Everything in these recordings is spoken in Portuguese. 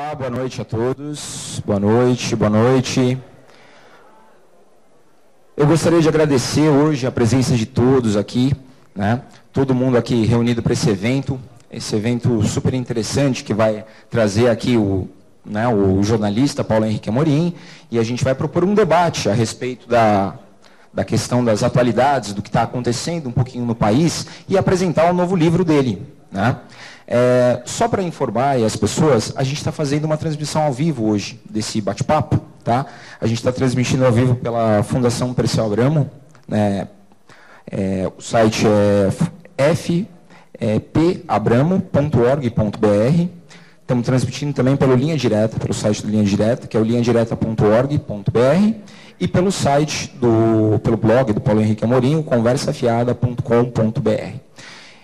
Olá, boa noite a todos. Boa noite, boa noite. Eu gostaria de agradecer hoje a presença de todos aqui, né? Todo mundo aqui reunido para esse evento, esse evento super interessante que vai trazer aqui o, né, o jornalista Paulo Henrique Amorim e a gente vai propor um debate a respeito da, da questão das atualidades, do que está acontecendo um pouquinho no país e apresentar o um novo livro dele, né? É, só para informar as pessoas, a gente está fazendo uma transmissão ao vivo hoje desse bate-papo. Tá? A gente está transmitindo ao vivo pela Fundação Perseu Abramo. Né? É, o site é fpabramo.org.br. Estamos transmitindo também pelo Linha Direta, pelo site do Linha Direta, que é o linhadireta.org.br, e pelo site, do, pelo blog do Paulo Henrique Amorim, conversafiada.com.br.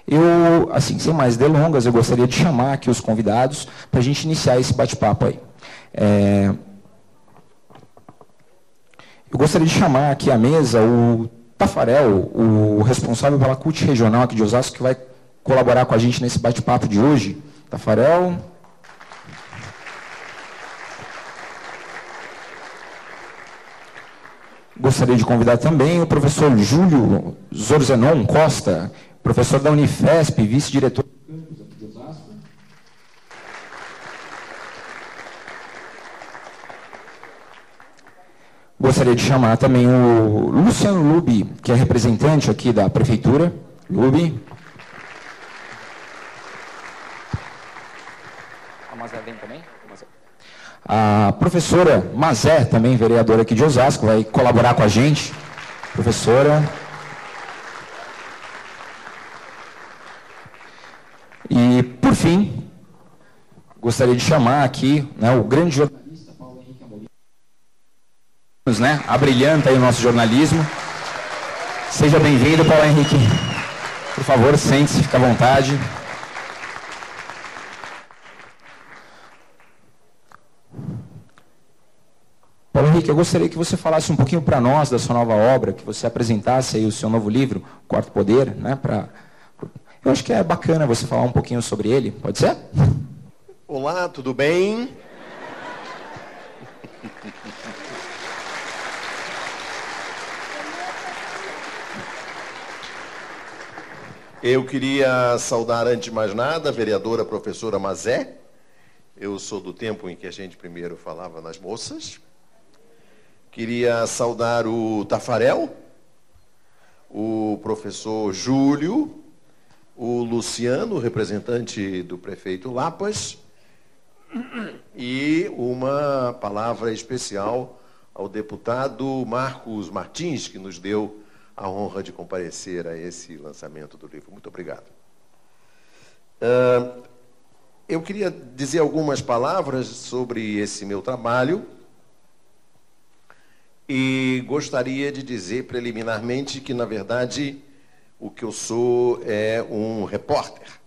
Eu, assim, sem mais delongas, eu gostaria de chamar aqui os convidados para a gente iniciar esse bate-papo aí. É... Eu gostaria de chamar aqui à mesa o Tafarel, o responsável pela CUT regional aqui de Osasco, que vai colaborar com a gente nesse bate-papo de hoje. Tafarel. Gostaria de convidar também o professor Júlio Zorzenon Costa, professor da Unifesp, vice-diretor. Gostaria de chamar também o Luciano Lubi, que é representante aqui da prefeitura. Lubi. A Mazé vem também? A professora Mazé, também vereadora aqui de Osasco, vai colaborar com a gente. Professora. E, por fim, gostaria de chamar aqui né, o grande jornalista Paulo Henrique Amorim, né, abrilhanta aí o nosso jornalismo. Seja bem-vindo, Paulo Henrique. Por favor, sente-se, fique à vontade. Paulo Henrique, eu gostaria que você falasse um pouquinho para nós da sua nova obra, que você apresentasse aí o seu novo livro, Quarto Poder, né, para eu acho que é bacana você falar um pouquinho sobre ele, pode ser? Olá, tudo bem? Eu queria saudar, antes de mais nada, a vereadora professora Mazé. Eu sou do tempo em que a gente primeiro falava nas moças. Queria saudar o Tafarel, o professor Júlio, o Luciano, representante do prefeito Lapas, e uma palavra especial ao deputado Marcos Martins, que nos deu a honra de comparecer a esse lançamento do livro. Muito obrigado. Uh, eu queria dizer algumas palavras sobre esse meu trabalho e gostaria de dizer preliminarmente que, na verdade, o que eu sou é um repórter.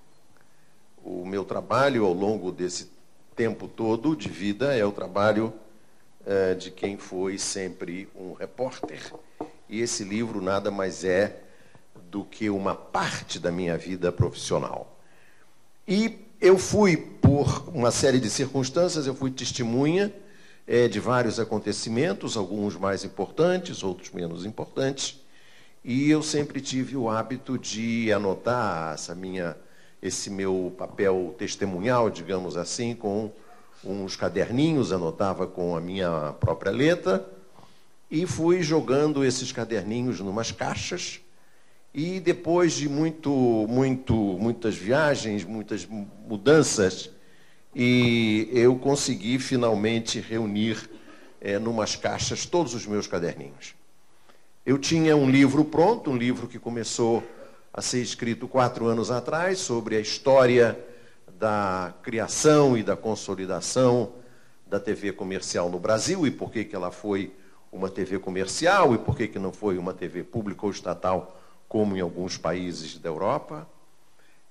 O meu trabalho ao longo desse tempo todo de vida é o trabalho é, de quem foi sempre um repórter. E esse livro nada mais é do que uma parte da minha vida profissional. E eu fui, por uma série de circunstâncias, eu fui testemunha é, de vários acontecimentos, alguns mais importantes, outros menos importantes, e eu sempre tive o hábito de anotar essa minha, esse meu papel testemunhal, digamos assim, com uns caderninhos, anotava com a minha própria letra, e fui jogando esses caderninhos numas caixas. E depois de muito, muito, muitas viagens, muitas mudanças, e eu consegui finalmente reunir é, numas caixas todos os meus caderninhos. Eu tinha um livro pronto, um livro que começou a ser escrito quatro anos atrás, sobre a história da criação e da consolidação da TV comercial no Brasil e por que, que ela foi uma TV comercial e por que, que não foi uma TV pública ou estatal, como em alguns países da Europa.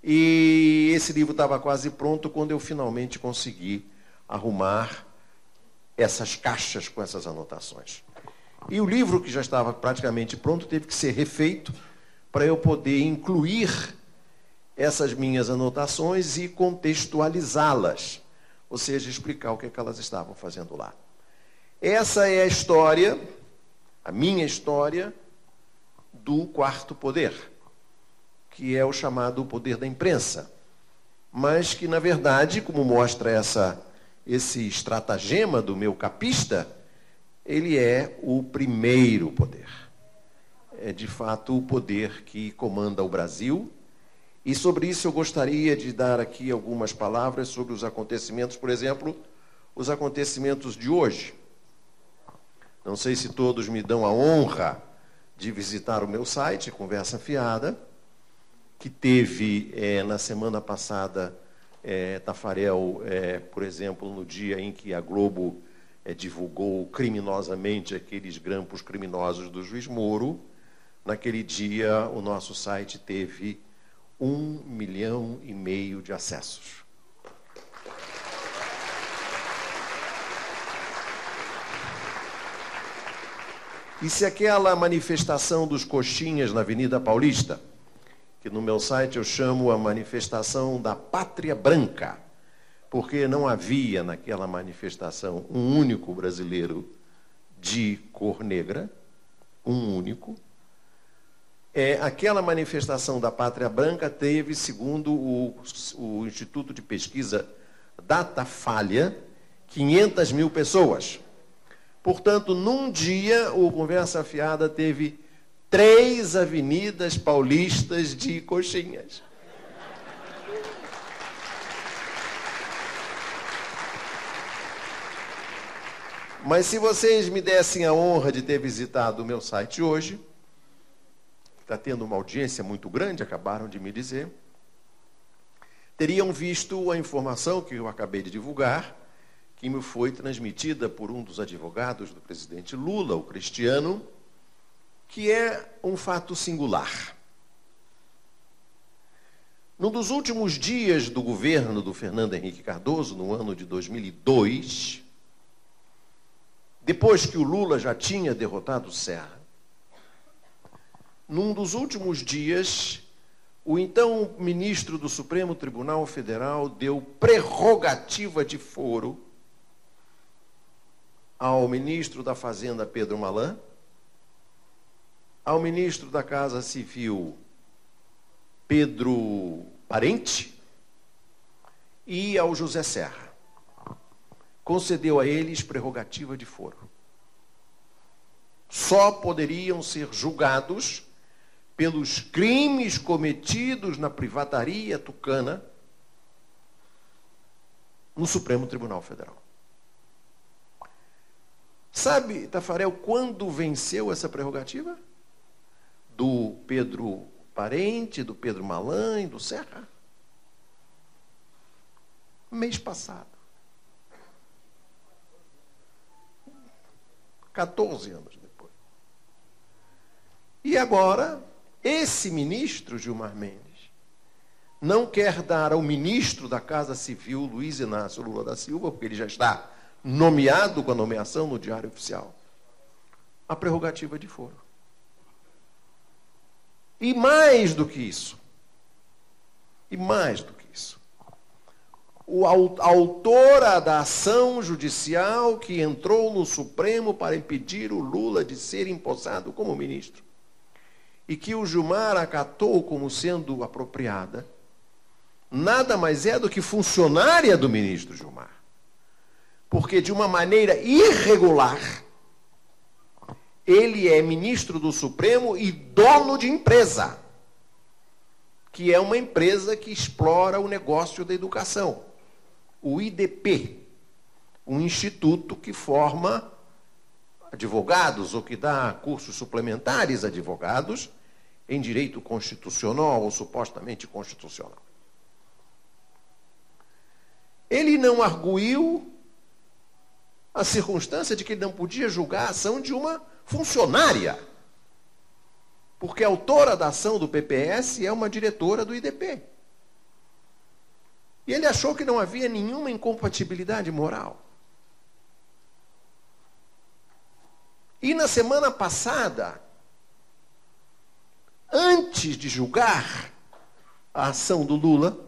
E esse livro estava quase pronto quando eu finalmente consegui arrumar essas caixas com essas anotações. E o livro, que já estava praticamente pronto, teve que ser refeito para eu poder incluir essas minhas anotações e contextualizá-las ou seja, explicar o que, é que elas estavam fazendo lá. Essa é a história, a minha história, do quarto poder, que é o chamado poder da imprensa, mas que, na verdade, como mostra essa, esse estratagema do meu capista, ele é o primeiro poder. É de fato o poder que comanda o Brasil. E sobre isso eu gostaria de dar aqui algumas palavras sobre os acontecimentos, por exemplo, os acontecimentos de hoje. Não sei se todos me dão a honra de visitar o meu site, Conversa Fiada, que teve é, na semana passada, é, Tafarel, é, por exemplo, no dia em que a Globo divulgou criminosamente aqueles grampos criminosos do juiz Moro, naquele dia o nosso site teve um milhão e meio de acessos. E se aquela manifestação dos coxinhas na Avenida Paulista, que no meu site eu chamo a manifestação da pátria branca, porque não havia naquela manifestação um único brasileiro de cor negra, um único. É, aquela manifestação da Pátria Branca teve, segundo o, o Instituto de Pesquisa Datafolha, 500 mil pessoas. Portanto, num dia, o Conversa Fiada teve três avenidas paulistas de coxinhas. Mas se vocês me dessem a honra de ter visitado o meu site hoje, está tendo uma audiência muito grande, acabaram de me dizer, teriam visto a informação que eu acabei de divulgar, que me foi transmitida por um dos advogados do presidente Lula, o Cristiano, que é um fato singular. Num dos últimos dias do governo do Fernando Henrique Cardoso, no ano de 2002, depois que o Lula já tinha derrotado o Serra, num dos últimos dias, o então ministro do Supremo Tribunal Federal deu prerrogativa de foro ao ministro da Fazenda Pedro Malan, ao ministro da Casa Civil Pedro Parente e ao José Serra concedeu a eles prerrogativa de foro. Só poderiam ser julgados pelos crimes cometidos na privataria tucana no Supremo Tribunal Federal. Sabe, Tafarel, quando venceu essa prerrogativa? Do Pedro Parente, do Pedro Malan e do Serra? Mês passado. 14 anos depois. E agora, esse ministro, Gilmar Mendes, não quer dar ao ministro da Casa Civil, Luiz Inácio Lula da Silva, porque ele já está nomeado com a nomeação no Diário Oficial, a prerrogativa de foro. E mais do que isso, e mais do que isso, o, a autora da ação judicial que entrou no Supremo para impedir o Lula de ser empossado como ministro e que o Gilmar acatou como sendo apropriada, nada mais é do que funcionária do ministro Gilmar. Porque de uma maneira irregular, ele é ministro do Supremo e dono de empresa, que é uma empresa que explora o negócio da educação o IDP, um instituto que forma advogados ou que dá cursos suplementares a advogados em direito constitucional ou supostamente constitucional. Ele não arguiu a circunstância de que ele não podia julgar a ação de uma funcionária. Porque a autora da ação do PPS é uma diretora do IDP. E ele achou que não havia nenhuma incompatibilidade moral. E na semana passada, antes de julgar a ação do Lula,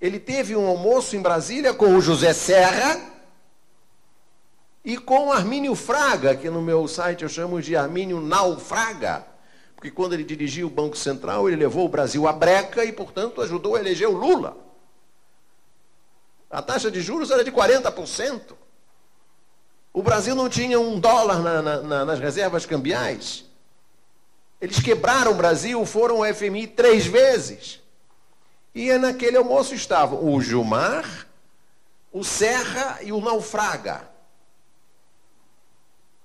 Ele teve um almoço em Brasília com o José Serra e com Armínio Fraga, que no meu site eu chamo de Armínio Naufraga, porque quando ele dirigiu o Banco Central, ele levou o Brasil à breca e, portanto, ajudou a eleger o Lula. A taxa de juros era de 40%. O Brasil não tinha um dólar na, na, nas reservas cambiais. Eles quebraram o Brasil, foram ao FMI três vezes. E naquele almoço estavam o Gilmar, o Serra e o Naufraga.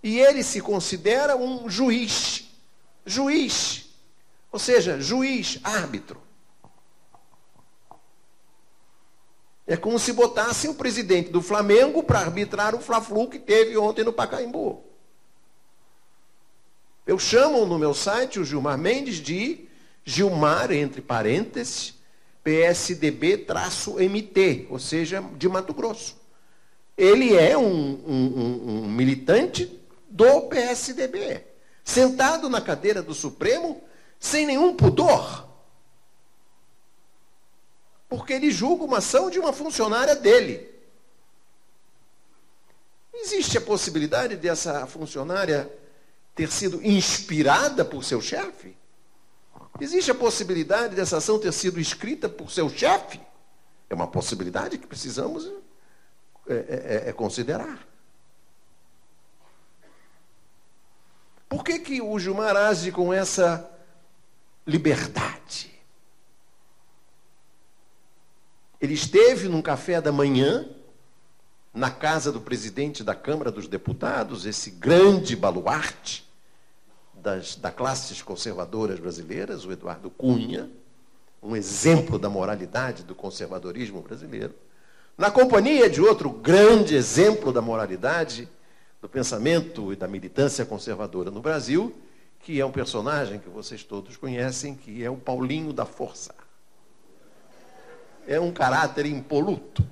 E ele se considera um juiz. Juiz. Ou seja, juiz, árbitro. É como se botassem o presidente do Flamengo para arbitrar o Fla-Flu que teve ontem no Pacaembu. Eu chamo no meu site o Gilmar Mendes de Gilmar, entre parênteses, PSDB-MT, ou seja, de Mato Grosso. Ele é um, um, um, militante do PSDB, sentado na cadeira do Supremo, sem nenhum pudor. Porque ele julga uma ação de uma funcionária dele. Existe a possibilidade dessa funcionária ter sido inspirada por seu chefe? Existe a possibilidade dessa ação ter sido escrita por seu chefe? É uma possibilidade que precisamos é, é, é, considerar. Que, que o Gilmar age com essa liberdade? Ele esteve num café da manhã, na casa do presidente da Câmara dos Deputados, esse grande baluarte, das, da classes conservadoras brasileiras, o Eduardo Cunha, um exemplo da moralidade do conservadorismo brasileiro, na companhia de outro grande exemplo da moralidade do pensamento e da militância conservadora no Brasil, que é um personagem que vocês todos conhecem, que é o Paulinho da Força. É um caráter impoluto.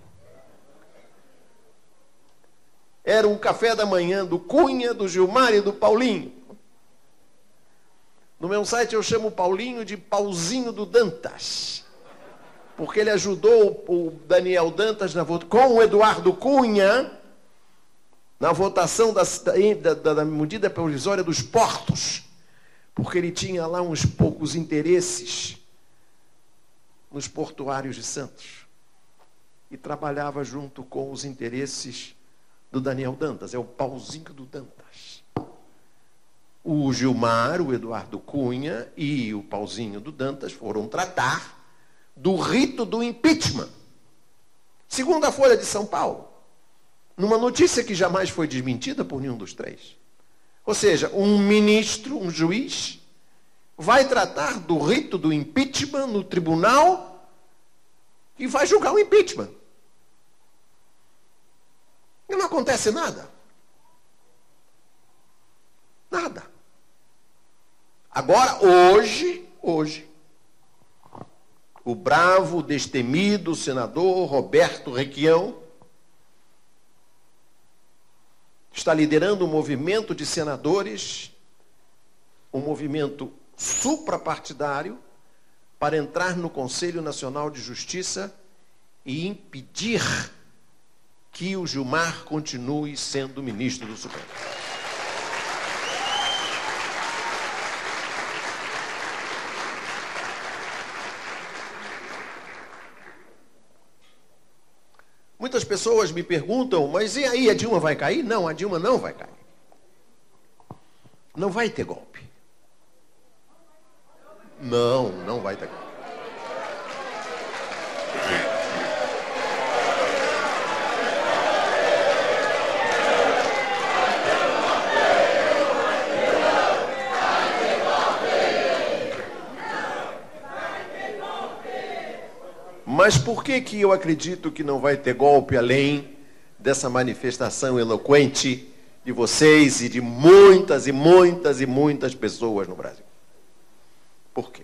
Era um café da manhã do Cunha, do Gilmar e do Paulinho. No meu site eu chamo o Paulinho de Pauzinho do Dantas. Porque ele ajudou o Daniel Dantas na com o Eduardo Cunha na votação da, da, da medida provisória dos portos. Porque ele tinha lá uns poucos interesses nos portuários de Santos. E trabalhava junto com os interesses do Daniel Dantas. É o pauzinho do Dantas o Gilmar, o Eduardo Cunha e o Pauzinho do Dantas foram tratar do rito do impeachment. Segundo a Folha de São Paulo, numa notícia que jamais foi desmentida por nenhum dos três. Ou seja, um ministro, um juiz, vai tratar do rito do impeachment no tribunal e vai julgar o impeachment. E não acontece nada. Nada. Agora, hoje, hoje, o bravo, destemido senador Roberto Requião está liderando um movimento de senadores, um movimento suprapartidário, para entrar no Conselho Nacional de Justiça e impedir que o Gilmar continue sendo ministro do Supremo. Muitas pessoas me perguntam, mas e aí, a Dilma vai cair? Não, a Dilma não vai cair. Não vai ter golpe. Não, não vai ter golpe. Mas por que, que eu acredito que não vai ter golpe além dessa manifestação eloquente de vocês e de muitas e muitas e muitas pessoas no Brasil? Por quê?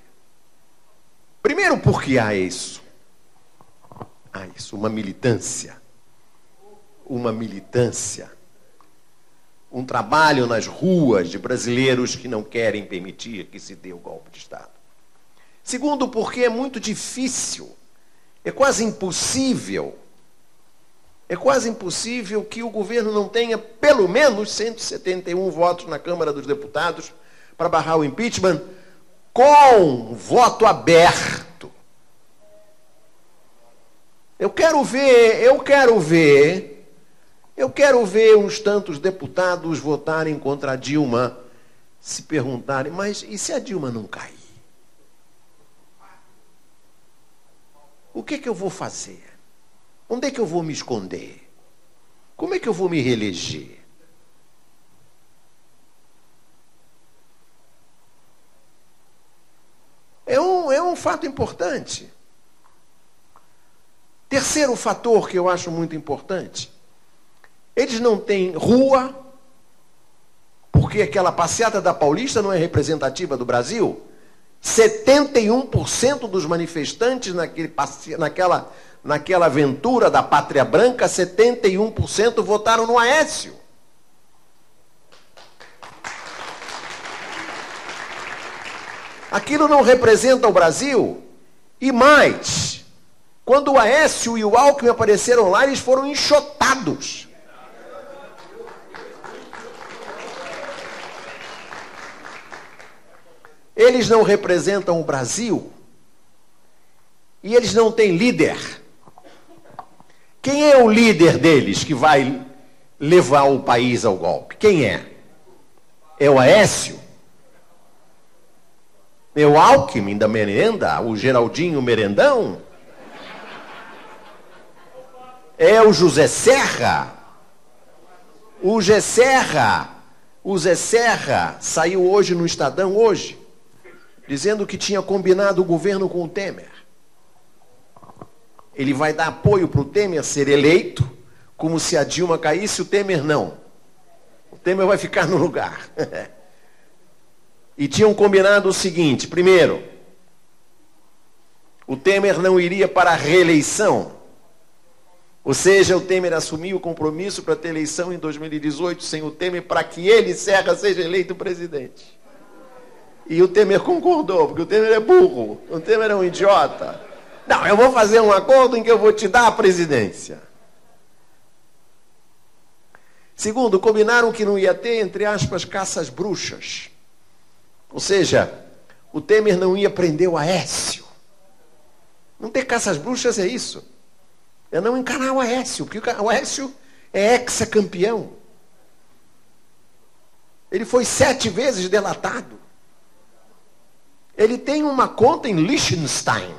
Primeiro, porque há isso. Há isso, uma militância. Uma militância. Um trabalho nas ruas de brasileiros que não querem permitir que se dê o golpe de Estado. Segundo, porque é muito difícil É quase impossível. É quase impossível que o governo não tenha pelo menos 171 votos na Câmara dos Deputados para barrar o impeachment com voto aberto. Eu quero ver, eu quero ver, eu quero ver uns tantos deputados votarem contra a Dilma, se perguntarem, mas e se a Dilma não cair? O que, é que eu vou fazer? Onde é que eu vou me esconder? Como é que eu vou me reeleger? É um, é um fato importante. Terceiro fator que eu acho muito importante: eles não têm rua, porque aquela passeata da Paulista não é representativa do Brasil. 71% dos manifestantes naquele, naquela, naquela aventura da Pátria Branca, 71% votaram no Aécio. Aquilo não representa o Brasil. E mais, quando o Aécio e o Alckmin apareceram lá, eles foram enxotados. Eles não representam o Brasil e eles não têm líder. Quem é o líder deles que vai levar o país ao golpe? Quem é? É o Aécio? É o Alckmin da merenda? O Geraldinho Merendão? É o José Serra? O Zé Serra, o Zé Serra saiu hoje no Estadão hoje dizendo que tinha combinado o governo com o Temer. Ele vai dar apoio para o Temer ser eleito, como se a Dilma caísse, o Temer não. O Temer vai ficar no lugar. e tinham combinado o seguinte: primeiro, o Temer não iria para a reeleição. Ou seja, o Temer assumiu o compromisso para ter eleição em 2018 sem o Temer, para que ele, Serra, seja eleito presidente. E o Temer concordou, porque o Temer é burro, o Temer é um idiota. Não, eu vou fazer um acordo em que eu vou te dar a presidência. Segundo, combinaram que não ia ter, entre aspas, caças bruxas. Ou seja, o Temer não ia prender o Aécio. Não ter caças bruxas é isso. É não encarar o Aécio, porque o Aécio é ex-campeão. Ele foi sete vezes delatado. Ele tem uma conta em Liechtenstein,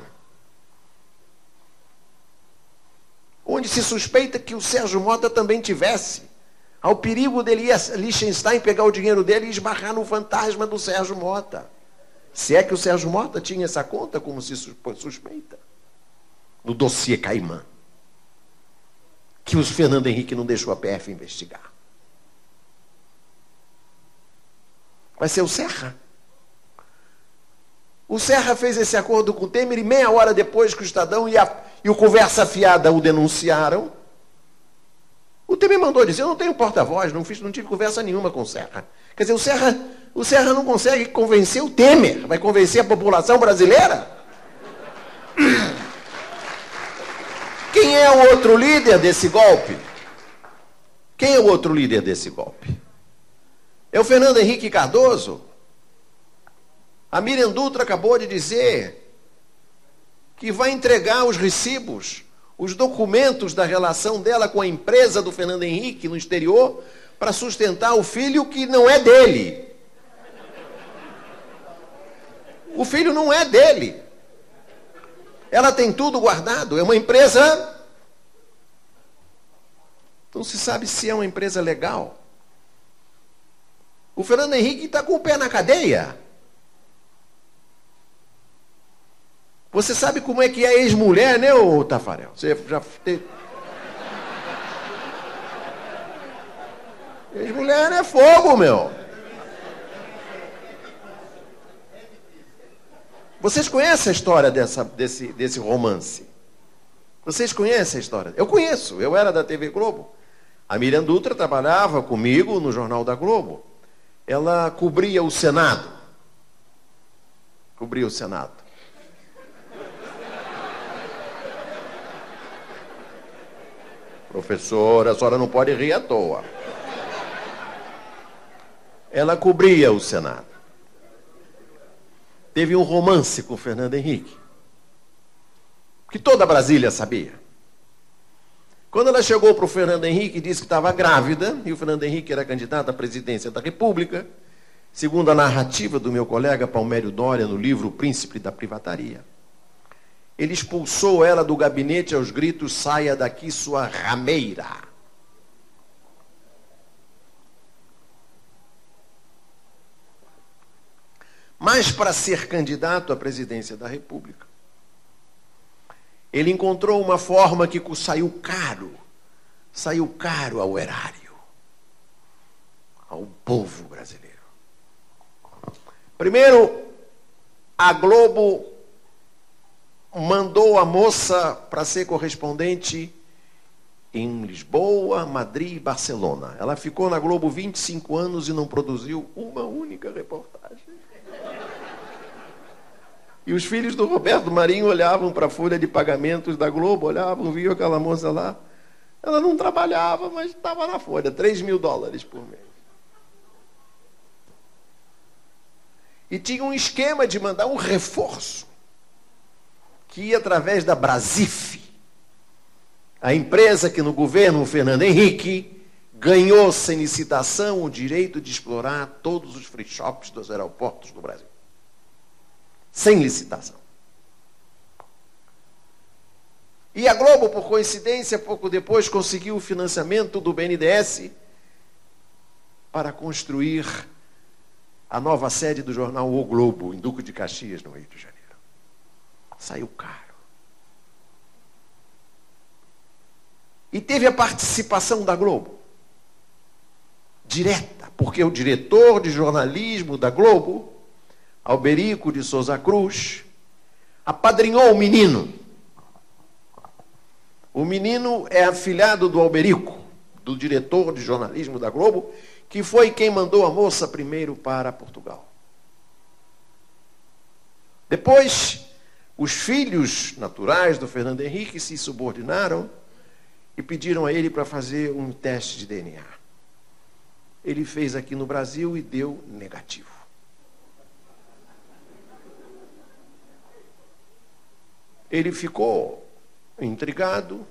onde se suspeita que o Sérgio Mota também tivesse. Ao perigo dele ir a Liechtenstein pegar o dinheiro dele e esbarrar no fantasma do Sérgio Mota. Se é que o Sérgio Mota tinha essa conta, como se suspeita. No dossiê Caimã. Que o Fernando Henrique não deixou a PF investigar. Vai ser o Serra. O Serra fez esse acordo com o Temer e meia hora depois que o Estadão e, a, e o Conversa Fiada o denunciaram, o Temer mandou dizer, eu não tenho porta-voz, não, fiz, não tive conversa nenhuma com o Serra. Quer dizer, o Serra, o Serra não consegue convencer o Temer, vai convencer a população brasileira? Quem é o outro líder desse golpe? Quem é o outro líder desse golpe? É o Fernando Henrique Cardoso? A Miriam Dutra acabou de dizer que vai entregar os recibos, os documentos da relação dela com a empresa do Fernando Henrique no exterior para sustentar o filho que não é dele. O filho não é dele. Ela tem tudo guardado. É uma empresa. Não se sabe se é uma empresa legal. O Fernando Henrique está com o pé na cadeia. Você sabe como é que é ex-mulher, né, ô Tafarel? Você já. Ex-mulher é fogo, meu. Vocês conhecem a história dessa, desse, desse romance? Vocês conhecem a história? Eu conheço, eu era da TV Globo. A Miriam Dutra trabalhava comigo no Jornal da Globo. Ela cobria o Senado. Cobria o Senado. Professora, a senhora não pode rir à toa. Ela cobria o Senado. Teve um romance com Fernando Henrique, que toda Brasília sabia. Quando ela chegou para o Fernando Henrique e disse que estava grávida, e o Fernando Henrique era candidato à presidência da República, segundo a narrativa do meu colega Palmério Dória no livro O Príncipe da Privataria, ele expulsou ela do gabinete aos gritos: saia daqui, sua rameira. Mas para ser candidato à presidência da República, ele encontrou uma forma que saiu caro, saiu caro ao erário, ao povo brasileiro. Primeiro, a Globo mandou a moça para ser correspondente em Lisboa, Madrid e Barcelona. Ela ficou na Globo 25 anos e não produziu uma única reportagem. E os filhos do Roberto Marinho olhavam para a folha de pagamentos da Globo, olhavam, viam aquela moça lá. Ela não trabalhava, mas estava na folha, 3 mil dólares por mês. E tinha um esquema de mandar um reforço que através da Brasif, a empresa que no governo Fernando Henrique ganhou sem licitação o direito de explorar todos os free shops dos aeroportos do Brasil. Sem licitação. E a Globo, por coincidência, pouco depois conseguiu o financiamento do BNDES para construir a nova sede do jornal O Globo, em Duque de Caxias, no Rio de Janeiro saiu caro. E teve a participação da Globo, direta, porque o diretor de jornalismo da Globo, Alberico de Souza Cruz, apadrinhou o menino. O menino é afilhado do Alberico, do diretor de jornalismo da Globo, que foi quem mandou a moça primeiro para Portugal. Depois, os filhos naturais do Fernando Henrique se subordinaram e pediram a ele para fazer um teste de DNA. Ele fez aqui no Brasil e deu negativo. Ele ficou intrigado,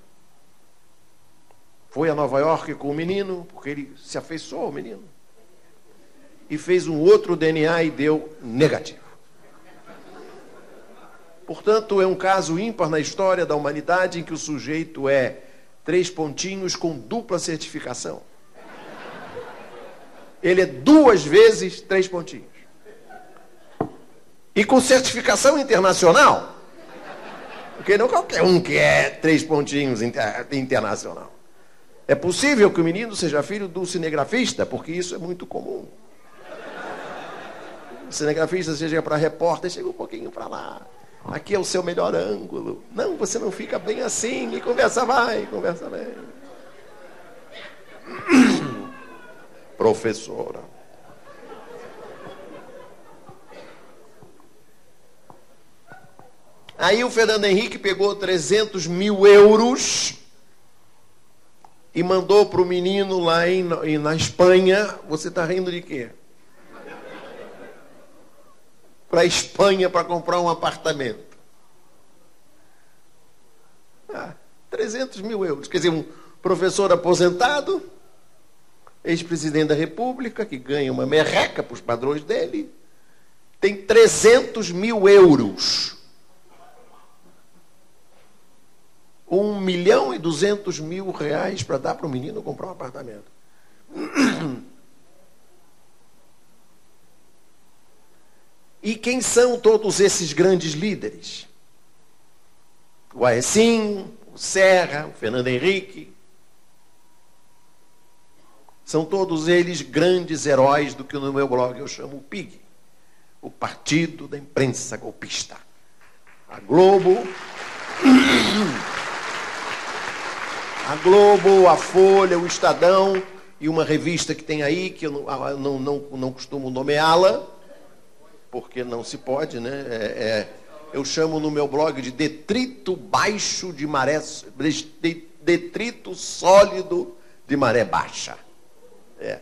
foi a Nova York com o menino, porque ele se afeiçoou ao menino, e fez um outro DNA e deu negativo. Portanto, é um caso ímpar na história da humanidade em que o sujeito é três pontinhos com dupla certificação. Ele é duas vezes três pontinhos. E com certificação internacional. Porque não qualquer um que é três pontinhos internacional. É possível que o menino seja filho do cinegrafista, porque isso é muito comum. O cinegrafista seja para repórter, chega um pouquinho para lá. Aqui é o seu melhor ângulo. Não, você não fica bem assim. E conversa vai, conversa bem. Professora. Aí o Fernando Henrique pegou 300 mil euros e mandou para o menino lá em, na Espanha. Você está rindo de quê? Para a Espanha para comprar um apartamento. Ah, 300 mil euros. Quer dizer, um professor aposentado, ex-presidente da República, que ganha uma merreca para os padrões dele, tem 300 mil euros. Um milhão e duzentos mil reais para dar para o menino comprar um apartamento. E quem são todos esses grandes líderes? O Aecim, o Serra, o Fernando Henrique. São todos eles grandes heróis do que no meu blog eu chamo o PIG, o Partido da Imprensa Golpista. A Globo. A Globo, a Folha, o Estadão e uma revista que tem aí, que eu não, não, não, não costumo nomeá-la, porque não se pode, né? É, é, eu chamo no meu blog de detrito baixo de maré, Detrito Sólido de Maré Baixa. É,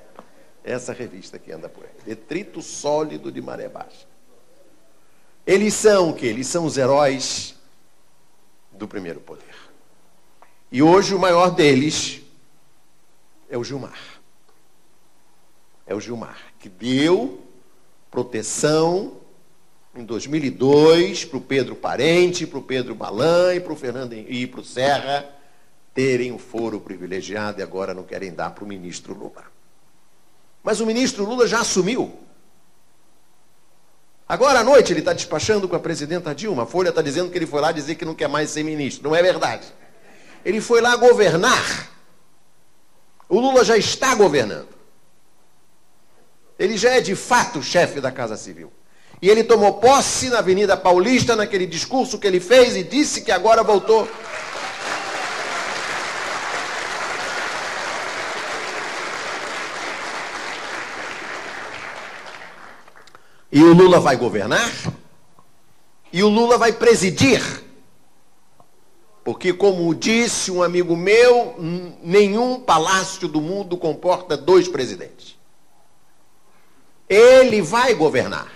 essa revista que anda por aí. Detrito Sólido de Maré Baixa. Eles são o quê? Eles são os heróis do primeiro poder. E hoje o maior deles é o Gilmar. É o Gilmar, que deu proteção em 2002 para o Pedro Parente, para o Pedro Balan e para o Fernando e para o Serra terem o foro privilegiado e agora não querem dar para o ministro Lula. Mas o ministro Lula já assumiu. Agora à noite ele está despachando com a presidenta Dilma. A Folha está dizendo que ele foi lá dizer que não quer mais ser ministro. Não é verdade. Ele foi lá governar. O Lula já está governando. Ele já é de fato chefe da Casa Civil. E ele tomou posse na Avenida Paulista, naquele discurso que ele fez e disse que agora voltou. E o Lula vai governar, e o Lula vai presidir. Porque, como disse um amigo meu, nenhum palácio do mundo comporta dois presidentes. Ele vai governar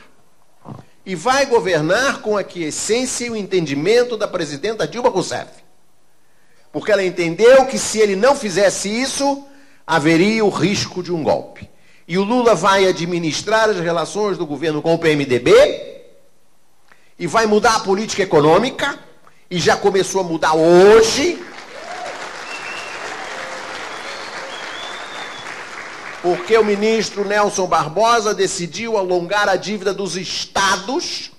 e vai governar com a quiescência e o entendimento da presidenta Dilma Rousseff. Porque ela entendeu que se ele não fizesse isso, haveria o risco de um golpe. E o Lula vai administrar as relações do governo com o PMDB e vai mudar a política econômica, e já começou a mudar hoje. Porque o ministro Nelson Barbosa decidiu alongar a dívida dos estados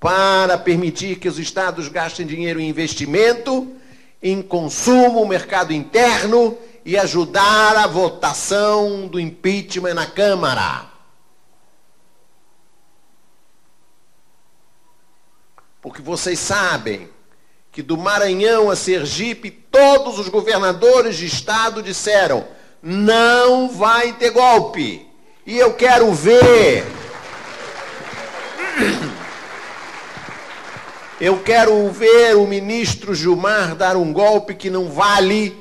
para permitir que os estados gastem dinheiro em investimento, em consumo, mercado interno e ajudar a votação do impeachment na Câmara. Porque vocês sabem que do Maranhão a Sergipe, todos os governadores de estado disseram: não vai ter golpe. E eu quero ver. Eu quero ver o ministro Gilmar dar um golpe que não vale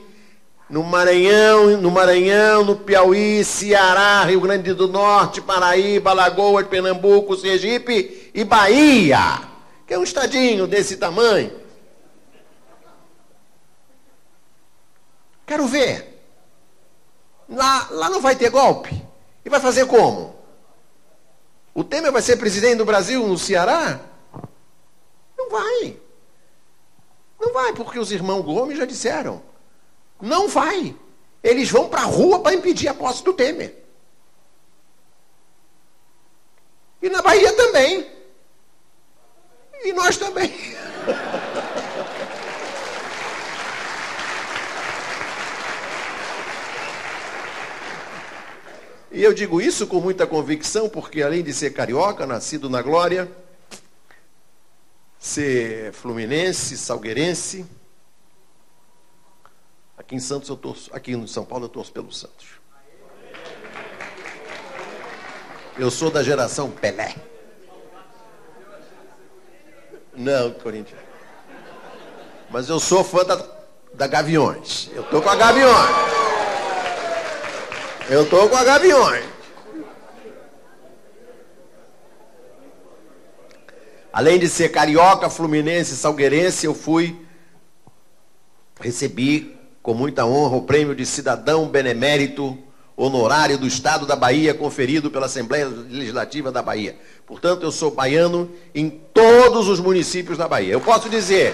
no Maranhão, no Maranhão, no Piauí, Ceará, Rio Grande do Norte, Paraíba, Alagoas, Pernambuco, Sergipe e Bahia, que é um estadinho desse tamanho. Quero ver. Lá, lá não vai ter golpe. E vai fazer como? O Temer vai ser presidente do Brasil no Ceará? Não vai. Não vai, porque os irmãos Gomes já disseram. Não vai. Eles vão para a rua para impedir a posse do Temer. E na Bahia também. E nós também. E eu digo isso com muita convicção, porque além de ser carioca, nascido na glória, ser fluminense, salgueirense, aqui em Santos eu torço, aqui em São Paulo eu torço pelo Santos. Eu sou da geração Pelé. Não, Corinthians. Mas eu sou fã da, da Gaviões. Eu tô com a Gaviões. Eu tô com a Gaviões. Além de ser carioca, fluminense, salgueirense, eu fui recebi com muita honra o prêmio de cidadão benemérito honorário do Estado da Bahia, conferido pela Assembleia Legislativa da Bahia. Portanto, eu sou baiano em todos os municípios da Bahia. Eu posso dizer,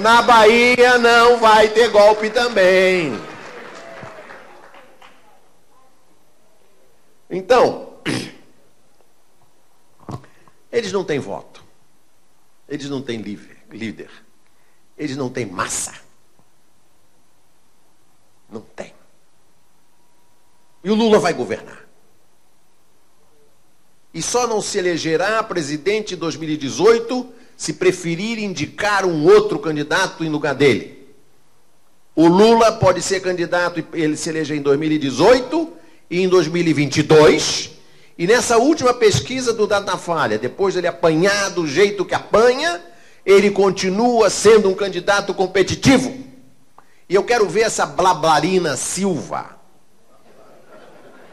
na Bahia não vai ter golpe também. Então, eles não têm voto. Eles não têm líder. Eles não têm massa. Não tem. E o Lula vai governar. E só não se elegerá presidente em 2018 se preferir indicar um outro candidato em lugar dele. O Lula pode ser candidato e ele se eleger em 2018 e em 2022. E nessa última pesquisa do Datafolha, depois dele apanhar do jeito que apanha, ele continua sendo um candidato competitivo. E eu quero ver essa blablarina Silva,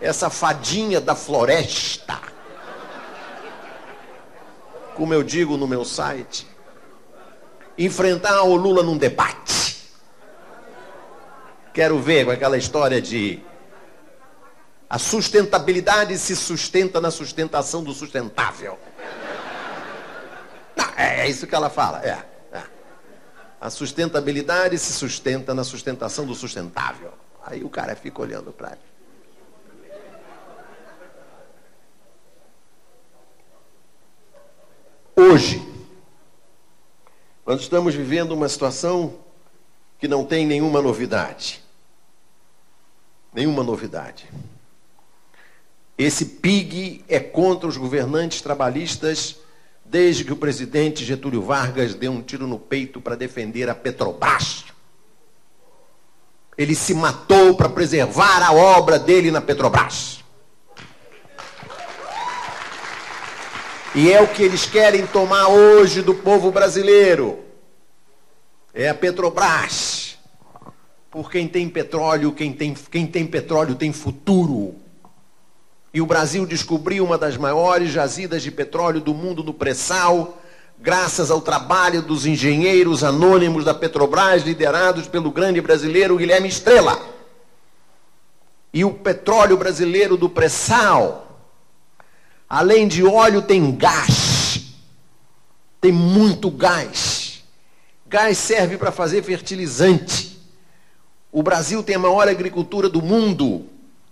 essa fadinha da floresta, como eu digo no meu site, enfrentar o Lula num debate. Quero ver com aquela história de a sustentabilidade se sustenta na sustentação do sustentável. Não, é, é isso que ela fala. É, é. A sustentabilidade se sustenta na sustentação do sustentável. Aí o cara fica olhando para ele. Hoje, nós estamos vivendo uma situação que não tem nenhuma novidade. Nenhuma novidade. Esse PIG é contra os governantes trabalhistas desde que o presidente Getúlio Vargas deu um tiro no peito para defender a Petrobras. Ele se matou para preservar a obra dele na Petrobras. E é o que eles querem tomar hoje do povo brasileiro. É a Petrobras. Por quem tem petróleo, quem tem, quem tem petróleo tem futuro. E o Brasil descobriu uma das maiores jazidas de petróleo do mundo no pré-sal, graças ao trabalho dos engenheiros anônimos da Petrobras, liderados pelo grande brasileiro Guilherme Estrela. E o petróleo brasileiro do pré-sal, além de óleo, tem gás. Tem muito gás. Gás serve para fazer fertilizante. O Brasil tem a maior agricultura do mundo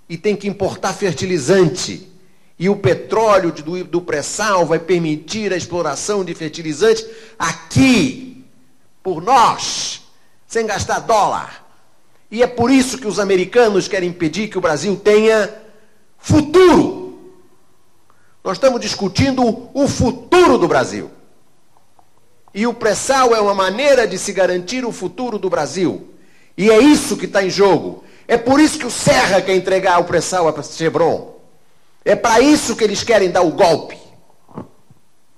e tem que importar fertilizante. E o petróleo do, do pré-sal vai permitir a exploração de fertilizantes aqui, por nós, sem gastar dólar. E é por isso que os americanos querem impedir que o Brasil tenha futuro. Nós estamos discutindo o futuro do Brasil. E o pré-sal é uma maneira de se garantir o futuro do Brasil. E é isso que está em jogo. É por isso que o Serra quer entregar o pré-sal para Chevron. É para isso que eles querem dar o golpe.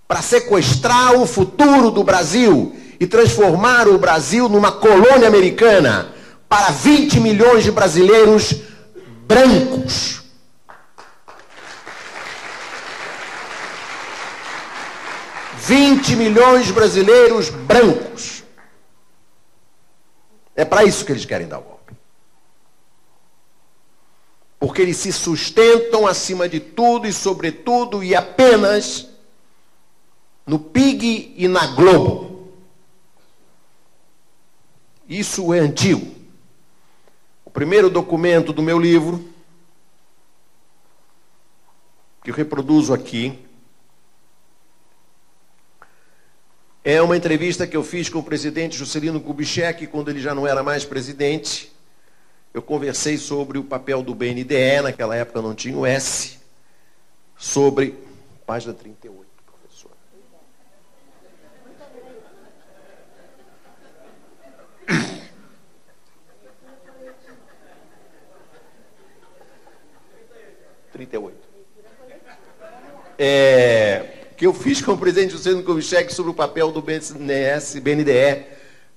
Para sequestrar o futuro do Brasil e transformar o Brasil numa colônia americana para 20 milhões de brasileiros brancos. Vinte milhões de brasileiros brancos. É para isso que eles querem dar o porque eles se sustentam acima de tudo e sobretudo e apenas no PIG e na Globo. Isso é antigo. O primeiro documento do meu livro, que eu reproduzo aqui, é uma entrevista que eu fiz com o presidente Juscelino Kubitschek, quando ele já não era mais presidente eu conversei sobre o papel do BNDE, naquela época não tinha o S, sobre. Página 38, professor. Trinta. É, que eu fiz com o presidente Juscelino Kubitschek sobre o papel do BNDES, BNDE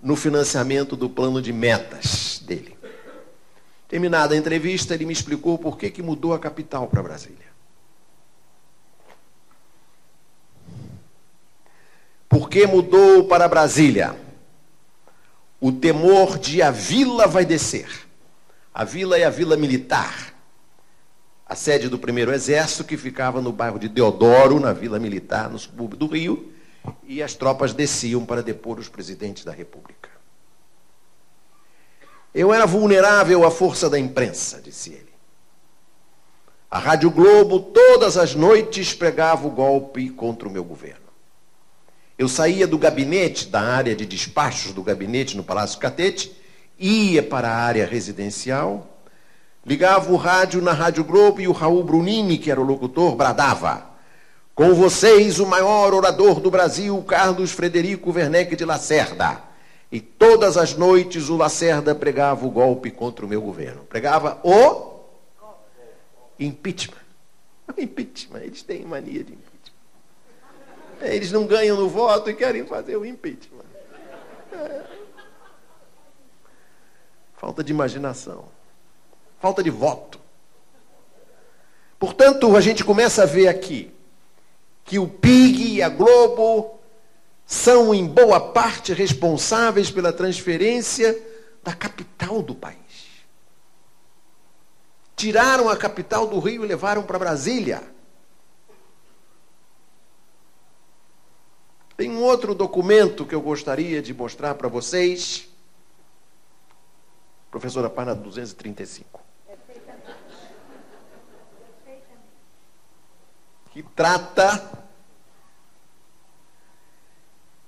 no financiamento do plano de metas dele. Terminada a entrevista, ele me explicou por que, que mudou a capital para Brasília. Por que mudou para Brasília? O temor de a vila vai descer. A vila é a vila militar. A sede do primeiro exército, que ficava no bairro de Deodoro, na vila militar, no subúrbio do Rio, e as tropas desciam para depor os presidentes da República. Eu era vulnerável à força da imprensa, disse ele. A Rádio Globo, todas as noites, pregava o golpe contra o meu governo. Eu saía do gabinete, da área de despachos do gabinete no Palácio Catete, ia para a área residencial, ligava o rádio na Rádio Globo e o Raul Brunini, que era o locutor, bradava: Com vocês, o maior orador do Brasil, Carlos Frederico Werneck de Lacerda. E todas as noites o Lacerda pregava o golpe contra o meu governo. Pregava o impeachment. O impeachment. Eles têm mania de impeachment. Eles não ganham no voto e querem fazer o impeachment. É. Falta de imaginação. Falta de voto. Portanto, a gente começa a ver aqui que o PIG a Globo são, em boa parte, responsáveis pela transferência da capital do país. Tiraram a capital do Rio e levaram para Brasília. Tem um outro documento que eu gostaria de mostrar para vocês. Professora Pana 235. Que trata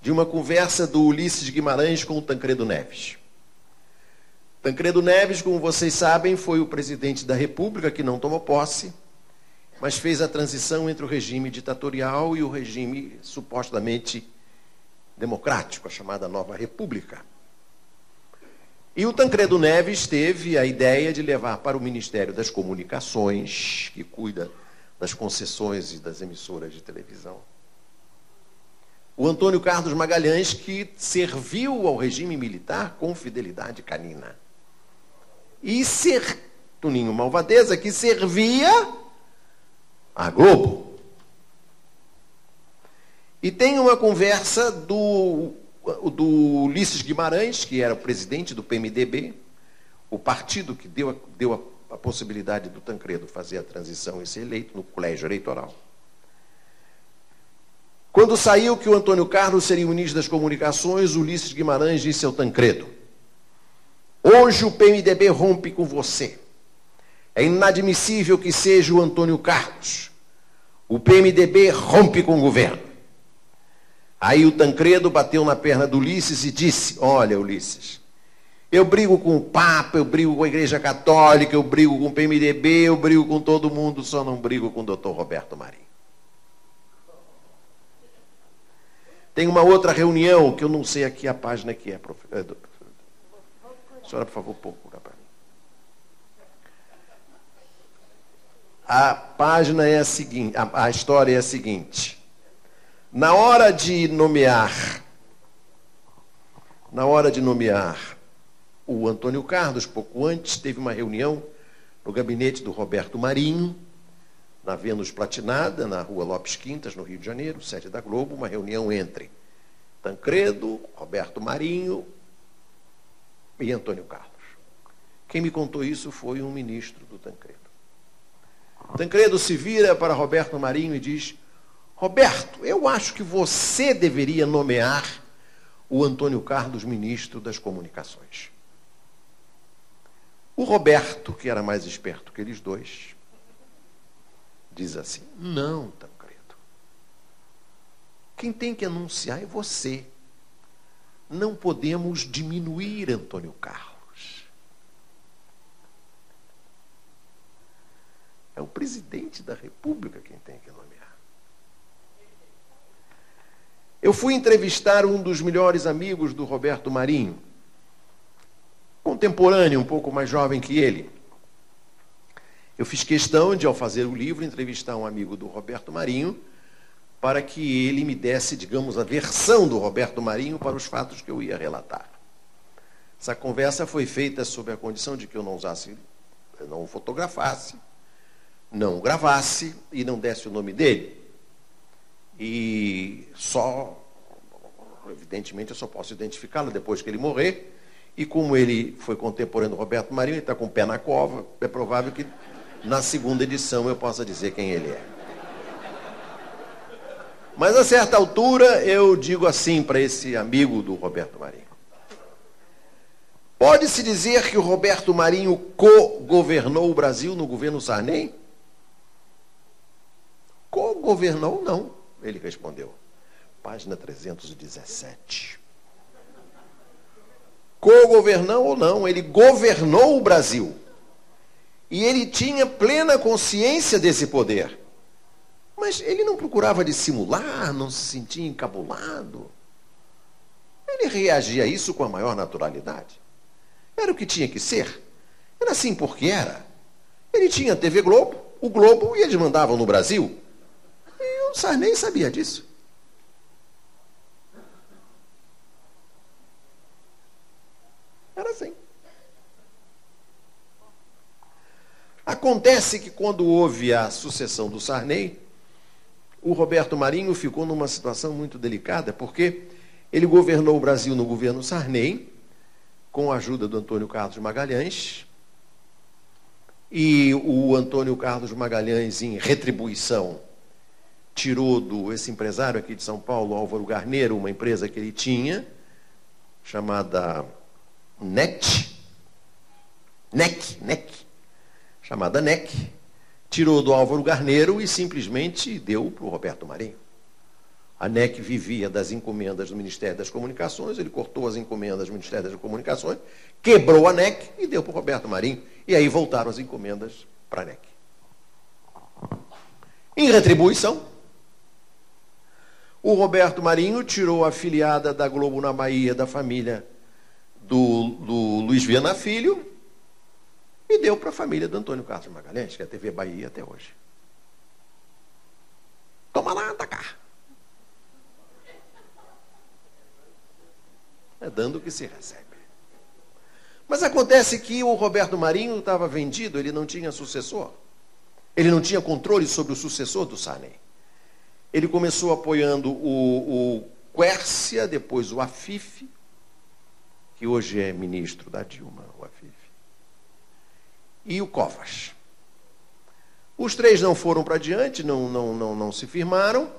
de uma conversa do Ulisses Guimarães com o Tancredo Neves. Tancredo Neves, como vocês sabem, foi o presidente da República que não tomou posse, mas fez a transição entre o regime ditatorial e o regime supostamente democrático, a chamada Nova República. E o Tancredo Neves teve a ideia de levar para o Ministério das Comunicações, que cuida das concessões e das emissoras de televisão, o Antônio Carlos Magalhães, que serviu ao regime militar com fidelidade canina. E ser Tuninho Malvadeza, que servia a Globo. E tem uma conversa do, do Ulisses Guimarães, que era o presidente do PMDB, o partido que deu, deu a, a possibilidade do Tancredo fazer a transição e ser eleito no colégio eleitoral. Quando saiu que o Antônio Carlos seria o ministro das Comunicações, Ulisses Guimarães disse ao Tancredo: Hoje o PMDB rompe com você. É inadmissível que seja o Antônio Carlos. O PMDB rompe com o governo. Aí o Tancredo bateu na perna do Ulisses e disse: Olha, Ulisses, eu brigo com o Papa, eu brigo com a Igreja Católica, eu brigo com o PMDB, eu brigo com todo mundo, só não brigo com o doutor Roberto Marinho. Tem uma outra reunião que eu não sei aqui a página que é, professor. É, senhora, por favor, pouco para mim. A página é a seguinte, a, a história é a seguinte. Na hora de nomear, na hora de nomear o Antônio Carlos, pouco antes, teve uma reunião no gabinete do Roberto Marinho, na Vênus Platinada, na rua Lopes Quintas, no Rio de Janeiro, sede da Globo, uma reunião entre Tancredo, Roberto Marinho e Antônio Carlos. Quem me contou isso foi um ministro do Tancredo. Tancredo se vira para Roberto Marinho e diz: Roberto, eu acho que você deveria nomear o Antônio Carlos ministro das Comunicações. O Roberto, que era mais esperto que eles dois, diz assim: Não, Tancredo. Quem tem que anunciar é você. Não podemos diminuir Antônio Carlos. É o presidente da República quem tem que nomear. Eu fui entrevistar um dos melhores amigos do Roberto Marinho, contemporâneo, um pouco mais jovem que ele. Eu fiz questão de, ao fazer o livro, entrevistar um amigo do Roberto Marinho, para que ele me desse, digamos, a versão do Roberto Marinho para os fatos que eu ia relatar. Essa conversa foi feita sob a condição de que eu não usasse, não fotografasse, não gravasse e não desse o nome dele. E só, evidentemente, eu só posso identificá-lo depois que ele morrer. E como ele foi contemporâneo do Roberto Marinho, ele está com o pé na cova, é provável que na segunda edição eu possa dizer quem ele é. Mas a certa altura eu digo assim para esse amigo do Roberto Marinho. Pode-se dizer que o Roberto Marinho co-governou o Brasil no governo Sarney? Co-governou, não, ele respondeu. Página 317. Co-governou ou não, ele governou o Brasil. E ele tinha plena consciência desse poder. Mas ele não procurava dissimular, não se sentia encabulado. Ele reagia a isso com a maior naturalidade. Era o que tinha que ser. Era assim porque era. Ele tinha TV Globo, o Globo, e eles mandavam no Brasil. E o Sarney sabia disso. Era assim. Acontece que quando houve a sucessão do Sarney, o Roberto Marinho ficou numa situação muito delicada, porque ele governou o Brasil no governo Sarney, com a ajuda do Antônio Carlos Magalhães, e o Antônio Carlos Magalhães, em retribuição, tirou do esse empresário aqui de São Paulo, Álvaro Garneiro, uma empresa que ele tinha, chamada NET, NEC, NEC, chamada NEC, tirou do Álvaro Garneiro e simplesmente deu para o Roberto Marinho. A NEC vivia das encomendas do Ministério das Comunicações, ele cortou as encomendas do Ministério das Comunicações, quebrou a NEC e deu para o Roberto Marinho. E aí voltaram as encomendas para a NEC. Em retribuição, o Roberto Marinho tirou a filiada da Globo na Bahia da família do, do Luiz Viana Filho e deu para a família do Antônio Carlos Magalhães, que é a TV Bahia até hoje. Toma lá, atacar. É dando o que se recebe. Mas acontece que o Roberto Marinho estava vendido, ele não tinha sucessor. Ele não tinha controle sobre o sucessor do Sarney. Ele começou apoiando o, o Quércia, depois o Afif, que hoje é ministro da Dilma, e o Covas. Os três não foram para diante, não, não, não, não se firmaram.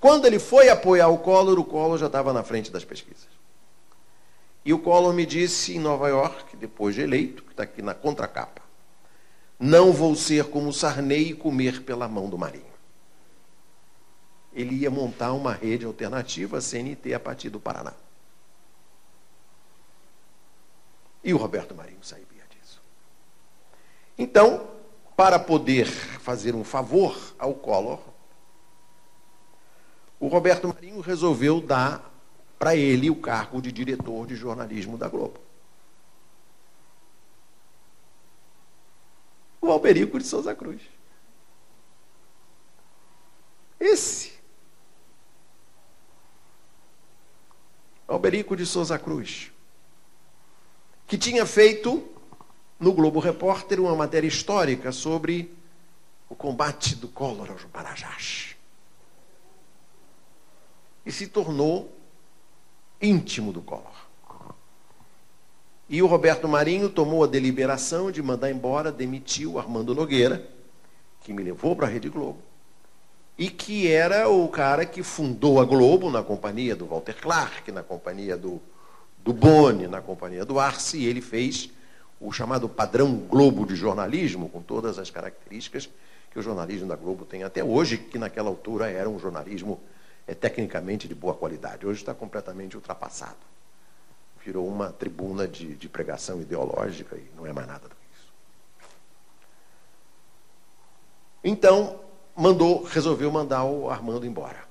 Quando ele foi apoiar o Collor, o Collor já estava na frente das pesquisas. E o Collor me disse em Nova York, depois de eleito, que está aqui na contracapa, não vou ser como Sarney e comer pela mão do Marinho ele ia montar uma rede alternativa, CNT, a partir do Paraná. E o Roberto Marinho disso. Então, para poder fazer um favor ao Collor, o Roberto Marinho resolveu dar para ele o cargo de diretor de jornalismo da Globo. O Alberico de Souza Cruz. Esse Alberico de Souza Cruz, que tinha feito no Globo Repórter uma matéria histórica sobre o combate do Collor aos Marajás. E se tornou íntimo do Collor. E o Roberto Marinho tomou a deliberação de mandar embora, demitiu Armando Nogueira, que me levou para a Rede Globo e que era o cara que fundou a Globo na companhia do Walter Clark, na companhia do, do Boni, na companhia do Arce, e ele fez o chamado padrão Globo de jornalismo, com todas as características que o jornalismo da Globo tem até hoje, que naquela altura era um jornalismo é, tecnicamente de boa qualidade. Hoje está completamente ultrapassado. Virou uma tribuna de, de pregação ideológica e não é mais nada do que isso. Então, mandou, resolveu mandar o Armando embora.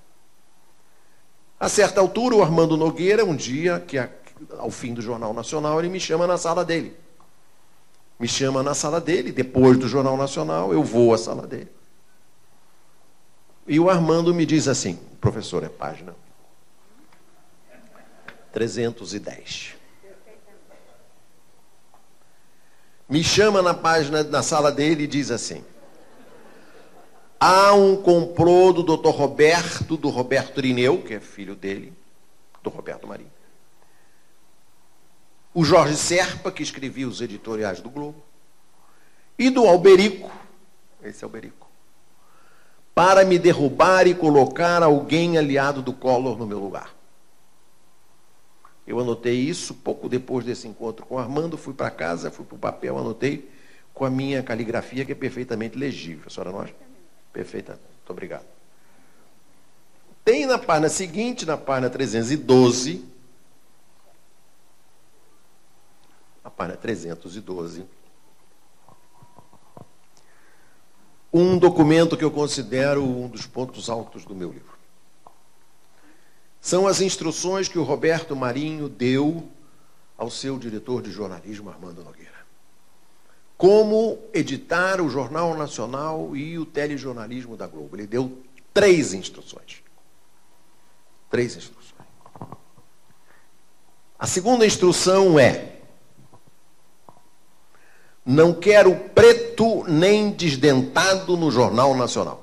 A certa altura, o Armando Nogueira, um dia, que ao fim do Jornal Nacional, ele me chama na sala dele. Me chama na sala dele, depois do Jornal Nacional, eu vou à sala dele. E o Armando me diz assim, professor, é página 310. Me chama na página, na sala dele e diz assim: Há um complô do doutor Roberto, do Roberto Irineu, que é filho dele, do Roberto Marinho. O Jorge Serpa, que escrevia os editoriais do Globo. E do Alberico, esse é Alberico, para me derrubar e colocar alguém aliado do Collor no meu lugar. Eu anotei isso pouco depois desse encontro com o Armando, fui para casa, fui para o papel, anotei com a minha caligrafia, que é perfeitamente legível. A senhora não acha? Perfeitamente. Muito obrigado. Tem na página seguinte, na página 312, a página 312, um documento que eu considero um dos pontos altos do meu livro. São as instruções que o Roberto Marinho deu ao seu diretor de jornalismo, Armando Nogueira como editar o Jornal Nacional e o telejornalismo da Globo. Ele deu três instruções. Três instruções. A segunda instrução é: não quero preto nem desdentado no Jornal Nacional.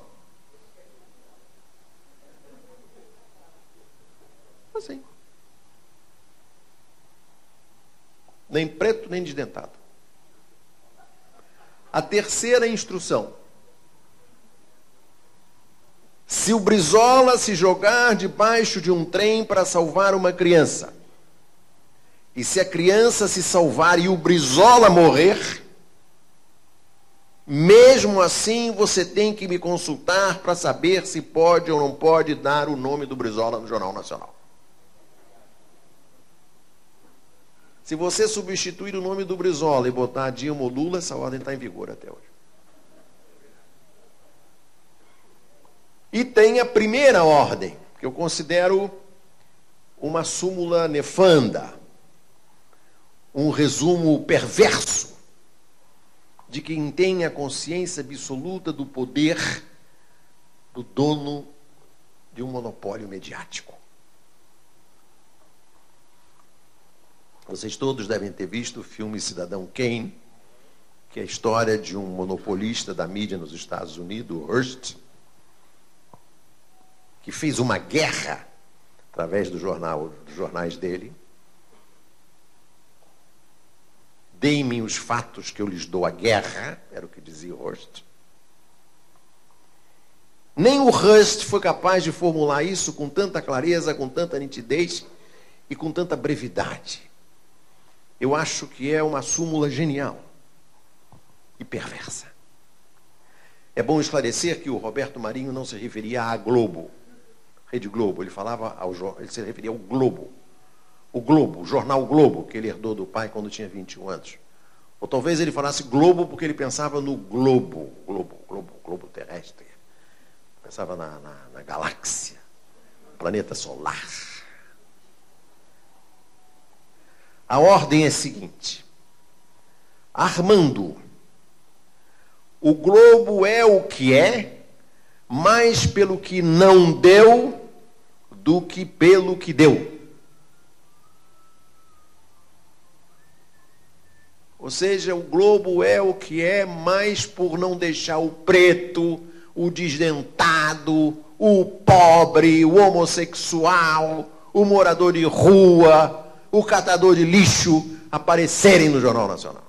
Assim. Nem preto nem desdentado. A terceira instrução. Se o Brizola se jogar debaixo de um trem para salvar uma criança, e se a criança se salvar e o Brizola morrer, mesmo assim você tem que me consultar para saber se pode ou não pode dar o nome do Brizola no Jornal Nacional. Se você substituir o nome do Brizola e botar Dilma ou Lula, essa ordem está em vigor até hoje. E tem a primeira ordem, que eu considero uma súmula nefanda, um resumo perverso de quem tem a consciência absoluta do poder do dono de um monopólio mediático. Vocês todos devem ter visto o filme Cidadão Kane, que é a história de um monopolista da mídia nos Estados Unidos, Hearst, que fez uma guerra através do jornal, dos jornais dele. Deem-me os fatos que eu lhes dou a guerra, era o que dizia Hearst. Nem o Hearst foi capaz de formular isso com tanta clareza, com tanta nitidez e com tanta brevidade eu acho que é uma súmula genial e perversa. É bom esclarecer que o Roberto Marinho não se referia à Globo, Rede Globo, ele falava ao ele se referia ao Globo. O Globo, o jornal Globo, que ele herdou do pai quando tinha 21 anos. Ou talvez ele falasse Globo porque ele pensava no globo, globo, globo, globo terrestre. Pensava na, na, na galáxia, planeta solar. A ordem é a seguinte: Armando, o globo é o que é, mais pelo que não deu do que pelo que deu. Ou seja, o globo é o que é, mais por não deixar o preto, o desdentado, o pobre, o homossexual, o morador de rua, o catador de lixo aparecerem no Jornal Nacional.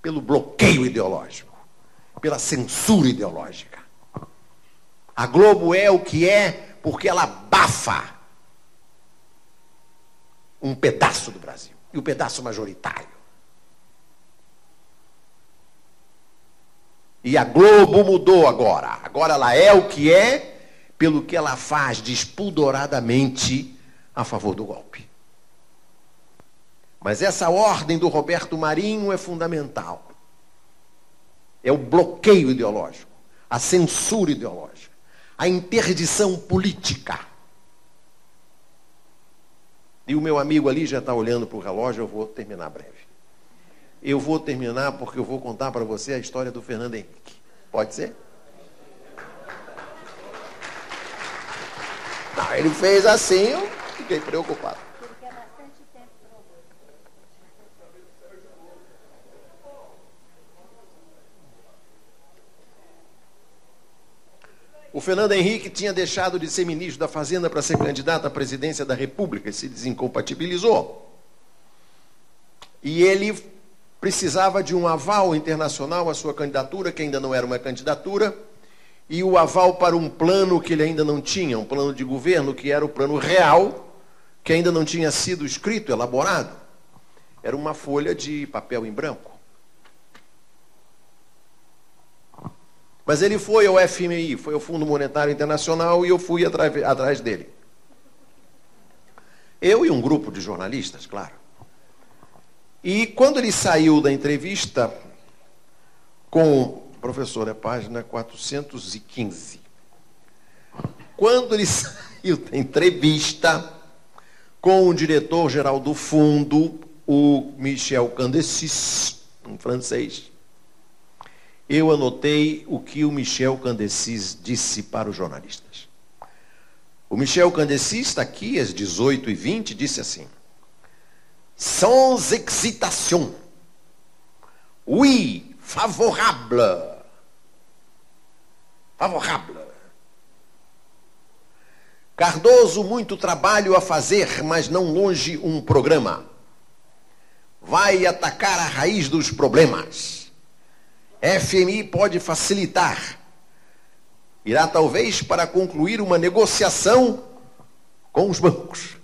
Pelo bloqueio ideológico, pela censura ideológica. A Globo é o que é porque ela abafa um pedaço do Brasil, e o um pedaço majoritário. E a Globo mudou agora. Agora ela é o que é pelo que ela faz despudoradamente a favor do golpe. Mas essa ordem do Roberto Marinho é fundamental. É o bloqueio ideológico, a censura ideológica, a interdição política. E o meu amigo ali já está olhando para o relógio, eu vou terminar breve. Eu vou terminar porque eu vou contar para você a história do Fernando Henrique. Pode ser? Não, ele fez assim, eu fiquei preocupado. O Fernando Henrique tinha deixado de ser ministro da Fazenda para ser candidato à presidência da República e se desincompatibilizou. E ele precisava de um aval internacional à sua candidatura, que ainda não era uma candidatura, e o aval para um plano que ele ainda não tinha, um plano de governo que era o plano real, que ainda não tinha sido escrito, elaborado. Era uma folha de papel em branco. Mas ele foi ao FMI, foi ao Fundo Monetário Internacional e eu fui atrás dele. Eu e um grupo de jornalistas, claro. E quando ele saiu da entrevista com. Professor, é página 415. Quando ele saiu da entrevista com o diretor-geral do fundo, o Michel Candecis, um francês, eu anotei o que o Michel Candecis disse para os jornalistas. O Michel Candecis está aqui às 18h20 disse assim: Sans excitation, oui, favorable. Favorable. Cardoso, muito trabalho a fazer, mas não longe um programa. Vai atacar a raiz dos problemas. FMI pode facilitar. Irá talvez para concluir uma negociação com os bancos.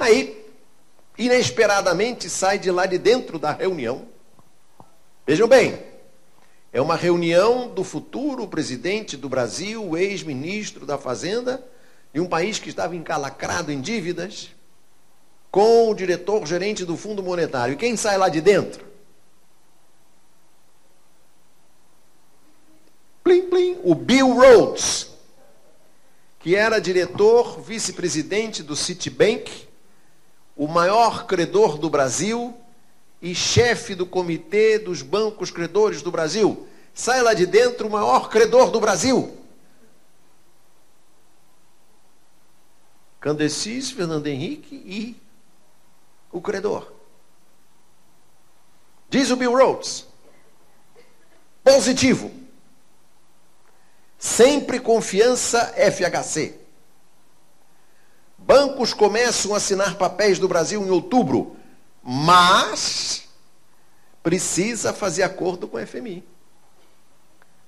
Aí, inesperadamente, sai de lá de dentro da reunião. Vejam bem, é uma reunião do futuro presidente do Brasil, ex-ministro da Fazenda, de um país que estava encalacrado em dívidas, com o diretor-gerente do Fundo Monetário. E quem sai lá de dentro? Plim, plim, o Bill Rhodes, que era diretor, vice-presidente do Citibank, o maior credor do Brasil e chefe do comitê dos bancos credores do Brasil. Sai lá de dentro o maior credor do Brasil. Candecis, Fernando Henrique e o credor. Diz o Bill Rhodes. Positivo. Sempre confiança FHC. Bancos começam a assinar papéis do Brasil em outubro mas precisa fazer acordo com o FMI.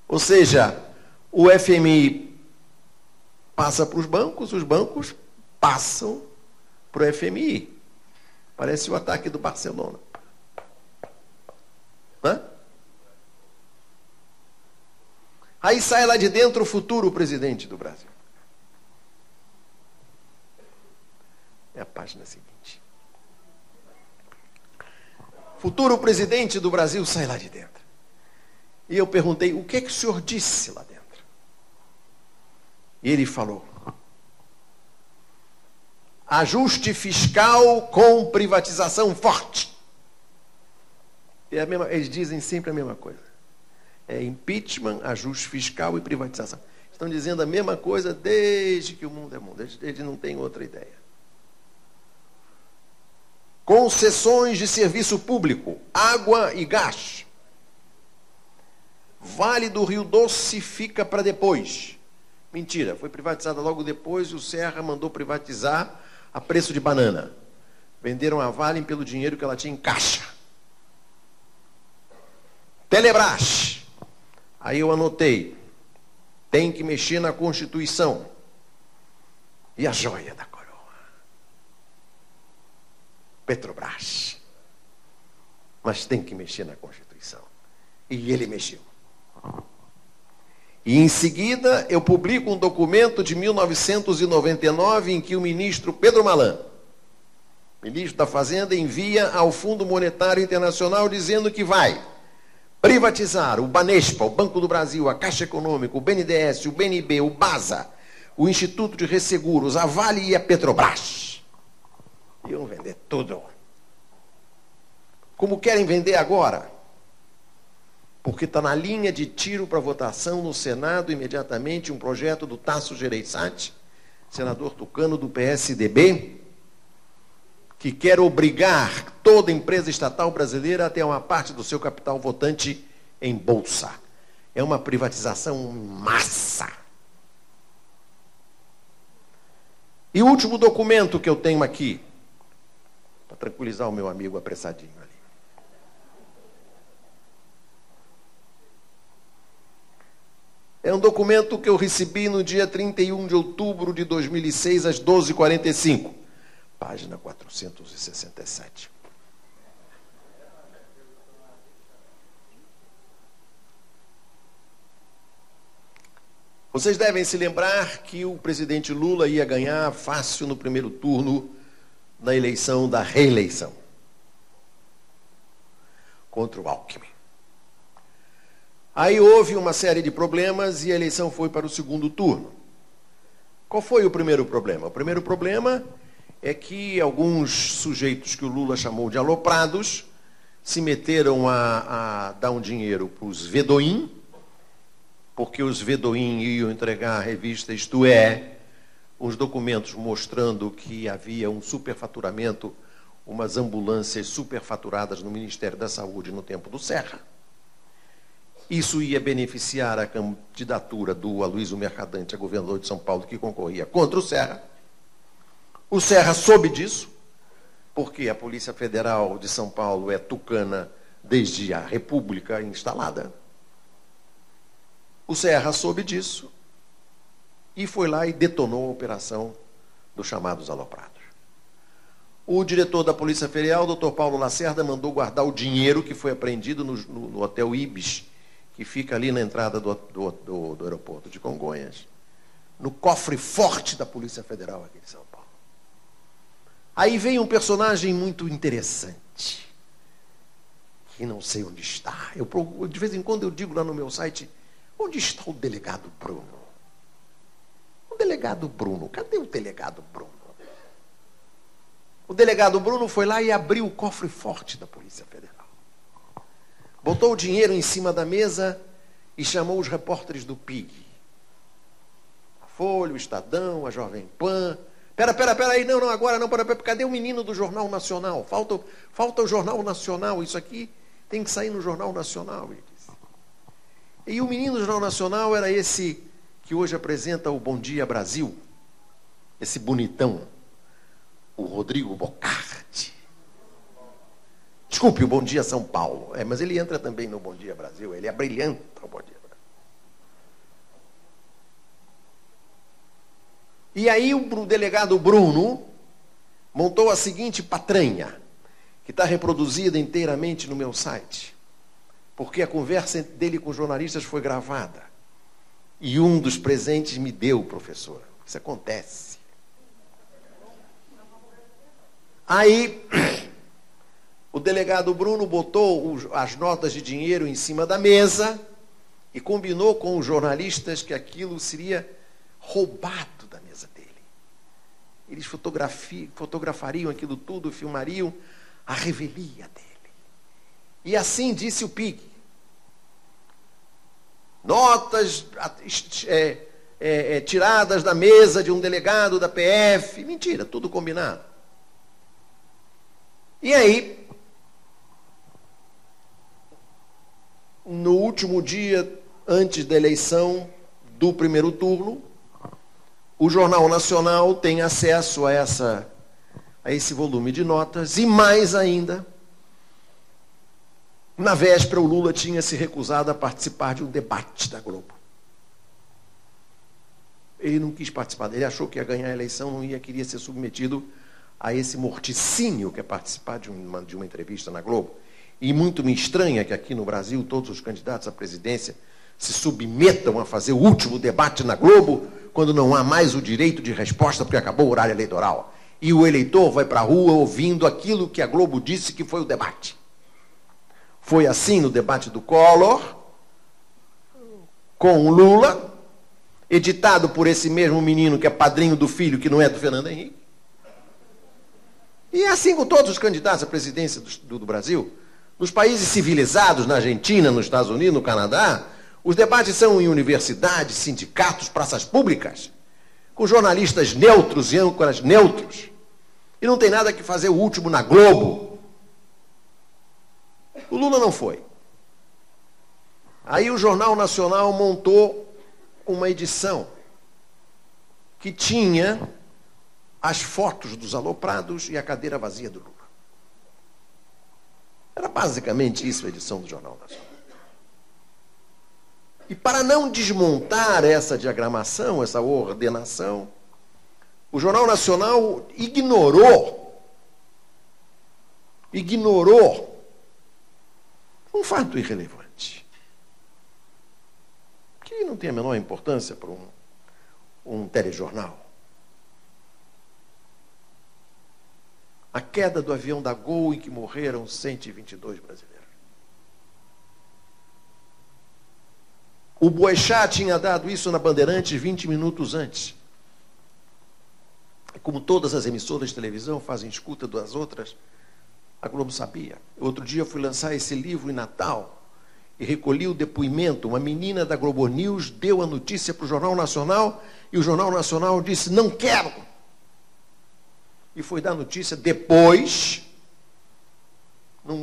Ou seja, o FMI passa para os bancos, os bancos passam para o FMI. Parece o ataque do Barcelona. Hã? Aí sai lá de dentro o futuro presidente do Brasil. É a página seguinte futuro presidente do Brasil sai lá de dentro. E eu perguntei: o que, é que o senhor disse lá dentro? E ele falou: ajuste fiscal com privatização forte. É mesma, eles dizem sempre a mesma coisa. É impeachment, ajuste fiscal e privatização. Estão dizendo a mesma coisa desde que o mundo é mundo. Eles, eles não têm outra ideia concessões de serviço público, água e gás. Vale do Rio Doce fica para depois. Mentira, foi privatizada logo depois e o Serra mandou privatizar a preço de banana. Venderam a Vale pelo dinheiro que ela tinha em caixa. Telebrás. Aí eu anotei. Tem que mexer na Constituição. E a joia da Petrobras. Mas tem que mexer na Constituição. E ele mexeu. E em seguida eu publico um documento de 1999 em que o ministro Pedro Malan, ministro da Fazenda, envia ao Fundo Monetário Internacional dizendo que vai privatizar o Banespa, o Banco do Brasil, a Caixa Econômica, o BNDES, o BNB, o BASA, o Instituto de Resseguros, a Vale e a Petrobras. Iam vender tudo. Como querem vender agora? Porque está na linha de tiro para votação no Senado imediatamente um projeto do Tasso Gereissati, senador tucano do PSDB, que quer obrigar toda empresa estatal brasileira a ter uma parte do seu capital votante em bolsa. É uma privatização massa. E o último documento que eu tenho aqui, tranquilizar o meu amigo apressadinho ali. É um documento que eu recebi no dia 31 de outubro de 2006, às 12h45, página 467. Vocês devem se lembrar que o presidente Lula ia ganhar fácil no primeiro turno na eleição da reeleição contra o Alckmin. Aí houve uma série de problemas e a eleição foi para o segundo turno. Qual foi o primeiro problema? O primeiro problema é que alguns sujeitos que o Lula chamou de aloprados se meteram a, a dar um dinheiro para os Vedoim, porque os Vedoim iam entregar a revista Isto É, os documentos mostrando que havia um superfaturamento umas ambulâncias superfaturadas no Ministério da Saúde no tempo do Serra. Isso ia beneficiar a candidatura do Aloysio Mercadante a governador de São Paulo, que concorria contra o Serra. O Serra soube disso, porque a Polícia Federal de São Paulo é tucana desde a República instalada. O Serra soube disso e foi lá e detonou a operação dos chamados aloprados. O diretor da Polícia Federal, doutor Paulo Lacerda, mandou guardar o dinheiro que foi apreendido no, no, no Hotel Ibis, que fica ali na entrada do, do, do, do aeroporto de Congonhas, no cofre forte da Polícia Federal aqui de São Paulo. Aí vem um personagem muito interessante, que não sei onde está. Eu, de vez em quando eu digo lá no meu site, onde está o delegado Bruno? O delegado Bruno, cadê o delegado Bruno? O delegado Bruno foi lá e abriu o cofre forte da Polícia Federal. Botou o dinheiro em cima da mesa e chamou os repórteres do PIG. A Folha, o Estadão, a Jovem Pan. Pera, pera, pera aí, não, não, agora não, pera, pera, cadê o menino do Jornal Nacional? Falta, falta o Jornal Nacional, isso aqui tem que sair no Jornal Nacional, ele disse. E o menino do Jornal Nacional era esse que hoje apresenta o Bom Dia Brasil, esse bonitão o Rodrigo Bocardi. Desculpe, o Bom Dia São Paulo. É, mas ele entra também no Bom Dia Brasil. Ele é brilhante o Bom Dia Brasil. E aí o delegado Bruno montou a seguinte patranha, que está reproduzida inteiramente no meu site. Porque a conversa dele com jornalistas foi gravada. E um dos presentes me deu, professor. Isso acontece. Aí o delegado Bruno botou as notas de dinheiro em cima da mesa e combinou com os jornalistas que aquilo seria roubado da mesa dele. Eles fotografariam aquilo tudo, filmariam a revelia dele. E assim disse o Pig. Notas é, é, é, tiradas da mesa de um delegado da PF. Mentira, tudo combinado. E aí, no último dia antes da eleição do primeiro turno, o Jornal Nacional tem acesso a, essa, a esse volume de notas e mais ainda, na véspera o Lula tinha se recusado a participar de um debate da Globo. Ele não quis participar, ele achou que ia ganhar a eleição, não ia, queria ser submetido a esse morticínio que é participar de uma, de uma entrevista na Globo. E muito me estranha que aqui no Brasil todos os candidatos à presidência se submetam a fazer o último debate na Globo quando não há mais o direito de resposta porque acabou o horário eleitoral. E o eleitor vai para a rua ouvindo aquilo que a Globo disse que foi o debate. Foi assim no debate do Collor, com o Lula, editado por esse mesmo menino que é padrinho do filho que não é do Fernando Henrique. E é assim com todos os candidatos à presidência do, do Brasil. Nos países civilizados, na Argentina, nos Estados Unidos, no Canadá, os debates são em universidades, sindicatos, praças públicas, com jornalistas neutros e âncoras neutros. E não tem nada que fazer o último na Globo. O Lula não foi. Aí o Jornal Nacional montou uma edição que tinha as fotos dos aloprados e a cadeira vazia do Lula. Era basicamente isso a edição do Jornal Nacional. E para não desmontar essa diagramação, essa ordenação, o Jornal Nacional ignorou, ignorou um fato irrelevante, que não tem a menor importância para um, um telejornal. a queda do avião da Gol em que morreram 122 brasileiros. O Boechat tinha dado isso na Bandeirantes 20 minutos antes. Como todas as emissoras de televisão fazem escuta das outras, a Globo sabia. Outro dia eu fui lançar esse livro em Natal e recolhi o depoimento. Uma menina da Globo News deu a notícia para o Jornal Nacional e o Jornal Nacional disse: Não quero e foi dar notícia depois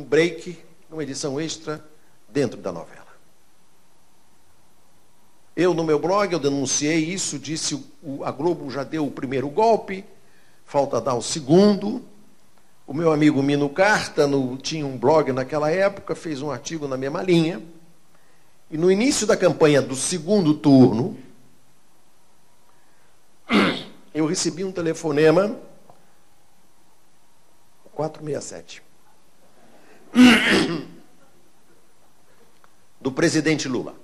break, uma edição extra dentro da novela. Eu, no meu blog, eu denunciei isso, disse o, a Globo já deu o primeiro golpe, falta dar o segundo. O meu amigo Mino Carta tinha um blog naquela época, fez um artigo na mesma linha. E no início da campanha do segundo turno, eu recebi um telefonema 467 do presidente Lula.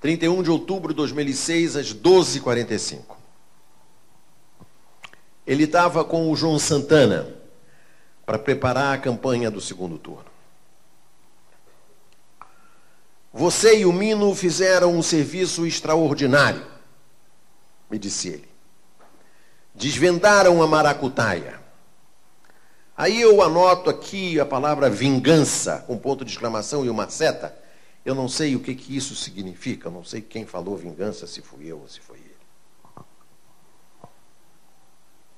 Trinta e um de outubro de 2006 às 12h45. Ele estava com o João Santana para preparar a campanha do segundo turno. Você e o Mino fizeram um serviço extraordinário, me disse ele. Desvendaram a maracutaia. Aí eu anoto aqui a palavra vingança, com ponto de exclamação e uma seta. Eu não sei o que, que isso significa, não sei quem falou vingança, se fui eu ou se foi ele.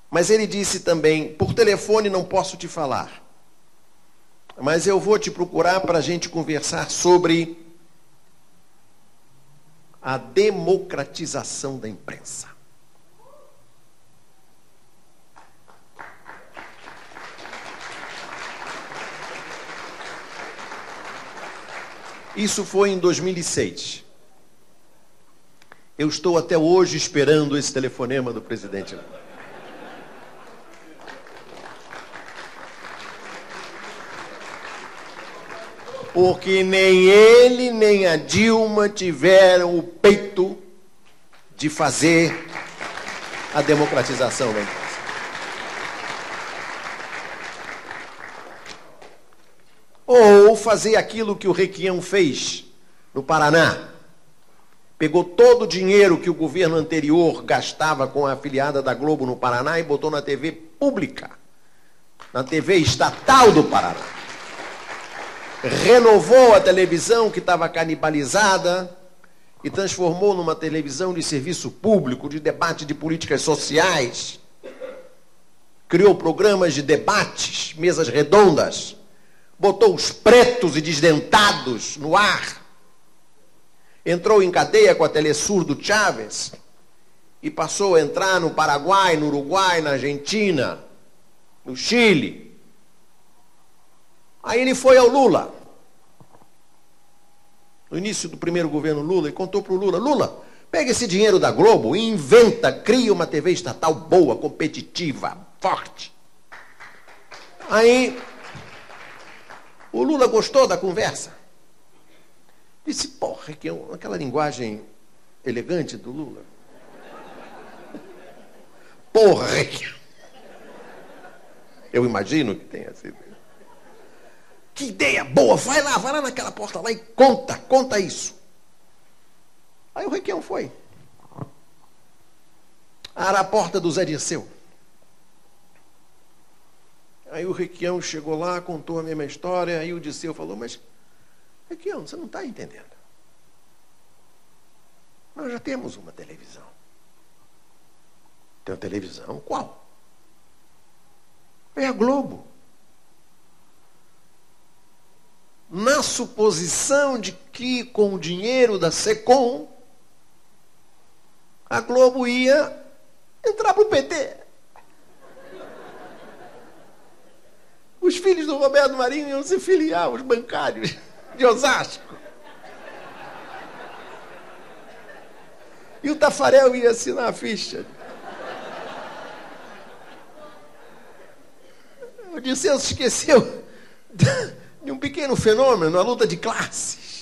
Mas ele disse também: por telefone não posso te falar, mas eu vou te procurar para a gente conversar sobre a democratização da imprensa. Isso foi em 2006. Eu estou até hoje esperando esse telefonema do presidente porque nem ele nem a Dilma tiveram o peito de fazer a democratização da imprensa. Ou fazer aquilo que o Requião fez no Paraná. Pegou todo o dinheiro que o governo anterior gastava com a afiliada da Globo no Paraná e botou na TV pública, na TV estatal do Paraná renovou a televisão que estava canibalizada e transformou numa televisão de serviço público, de debate de políticas sociais. Criou programas de debates, mesas redondas, botou os pretos e desdentados no ar. Entrou em cadeia com a Telesur do Chávez e passou a entrar no Paraguai, no Uruguai, na Argentina, no Chile. Aí ele foi ao Lula, no início do primeiro governo Lula, e contou para o Lula: Lula, pega esse dinheiro da Globo e inventa, cria uma TV estatal boa, competitiva, forte. Aí o Lula gostou da conversa. Disse, porra, que é aquela linguagem elegante do Lula. Porra! Eu imagino que tenha sido. Que ideia boa! Vai lá, vai lá naquela porta lá e conta, conta isso. Aí o Requião foi. Era a porta do Zé Dirceu. Aí o Requião chegou lá, contou a mesma história, aí o Dirceu falou, mas Requião, você não está entendendo. Nós já temos uma televisão. Tem uma televisão? Qual? É a Globo. na suposição de que com o dinheiro da SECOM a Globo ia entrar para o PT. Os filhos do Roberto Marinho iam se filiar aos bancários de Osasco. E o Tafarel ia assinar a ficha. O Disseu se esqueceu de um pequeno fenômeno, a luta de classes.